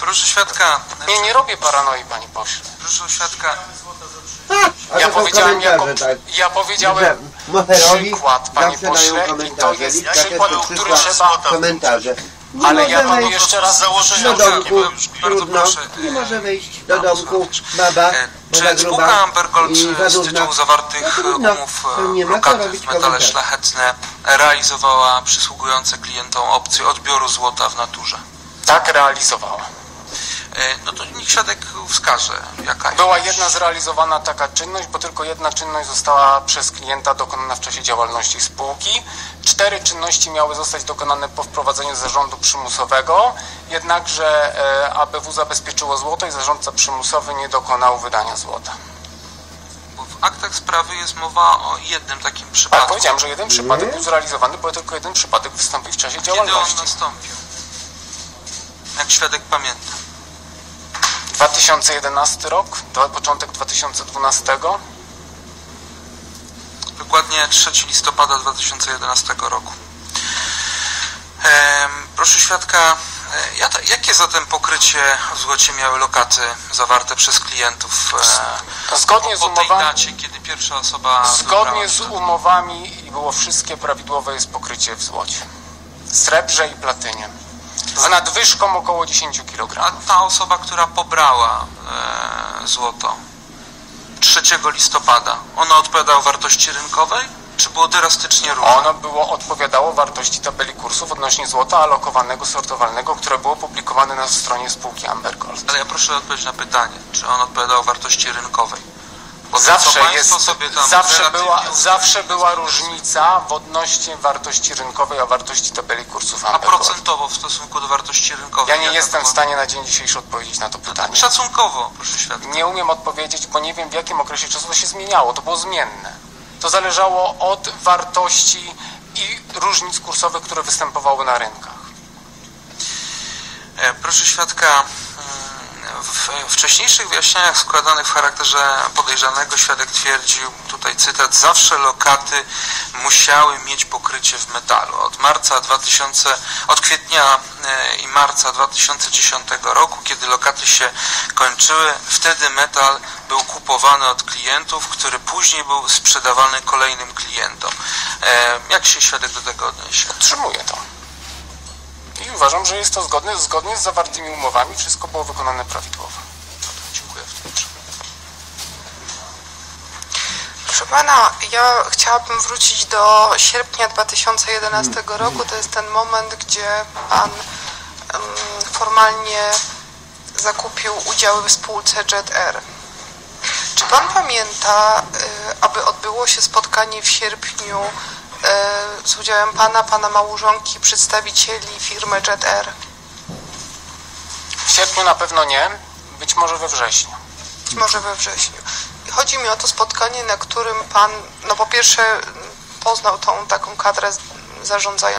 Proszę świadka, Nie, nie robię paranoi, panie pośle. proszę świadka, A Ja to są powiedziałem, jako, tak. ja powiedziałem przykład, panie pośle, i to jest przykład, który trzeba... Komentarze. Nie Ale może ja panu wejść jeszcze raz do domku, bardzo proszę, nie e, może wejść do domku. baba, E, bo za Czy gruba spółka Ambergold i za z tytułu zawartych No trudno, umów nie e, lokaty robić w metale szlachetne realizowała przysługujące klientom opcje odbioru złota w naturze? Tak realizowała. E, No to niech świadek wskaże, jaka jest. Była jedna zrealizowana taka czynność, bo tylko jedna czynność została przez klienta dokonana w czasie działalności spółki. Cztery czynności miały zostać dokonane po wprowadzeniu zarządu przymusowego, jednakże e, ABW zabezpieczyło złoto i zarządca przymusowy nie dokonał wydania złota. Bo w aktach sprawy jest mowa o jednym takim Tak, przypadku. powiedziałem, że jeden przypadek był zrealizowany, bo tylko jeden przypadek wystąpił w czasie Kiedy on działalności. nastąpił? Jak świadek pamięta. 2011 rok, do, początek 2012. Dokładnie 3 listopada 2011 roku. Proszę świadka, e, ja- jakie zatem pokrycie w złocie miały lokaty zawarte przez klientów e, Zgodnie z umowami- dacie, kiedy pierwsza osoba Zgodnie z umowami i było wszystkie prawidłowe jest pokrycie w złocie. Srebrze i platynie. Z nadwyżką około 10 kg. A ta osoba, która pobrała e, złoto 3 listopada, ona odpowiadała wartości rynkowej, czy było drastycznie różne? Ono było, odpowiadało wartości tabeli kursów odnośnie złota alokowanego, sortowalnego, które było publikowane na stronie spółki Ambergold. Ale ja proszę odpowiedzieć na pytanie, czy on odpowiadał wartości rynkowej? Zawsze jest, zawsze była, zawsze była różnica w odnośnie wartości rynkowej, a wartości tabeli kursów A Ambergold. procentowo w stosunku do wartości rynkowej? Ja nie jestem w stanie na dzień dzisiejszy odpowiedzieć na to pytanie. Szacunkowo, proszę świadka. Nie umiem odpowiedzieć, bo nie wiem w jakim okresie czasu to się zmieniało. To było zmienne. To zależało od wartości i różnic kursowych, które występowały na rynkach. E, Proszę świadka, w wcześniejszych wyjaśnieniach składanych w charakterze podejrzanego świadek twierdził, tutaj cytat, zawsze lokaty musiały mieć pokrycie w metalu. Od marca 2000, od kwietnia e, i marca 2010 roku, kiedy lokaty się kończyły, wtedy metal był kupowany od klientów, który później był sprzedawany kolejnym klientom. E, Jak się świadek do tego odniesie? Utrzymuję to. I uważam, że jest to zgodne, zgodnie z zawartymi umowami. Wszystko było wykonane prawidłowo. Dziękuję w tym Proszę pana, ja chciałabym wrócić do sierpnia 2011 roku. To jest ten moment, gdzie pan em, formalnie zakupił udziały w spółce Jet Air. Czy pan pamięta, y, aby odbyło się spotkanie w sierpniu z udziałem pana, pana małżonki, przedstawicieli firmy Jet Air? W sierpniu na pewno nie, być może we wrześniu. Być może we wrześniu. Chodzi mi o to spotkanie, na którym pan, no po pierwsze, poznał tą taką kadrę zarządzającą.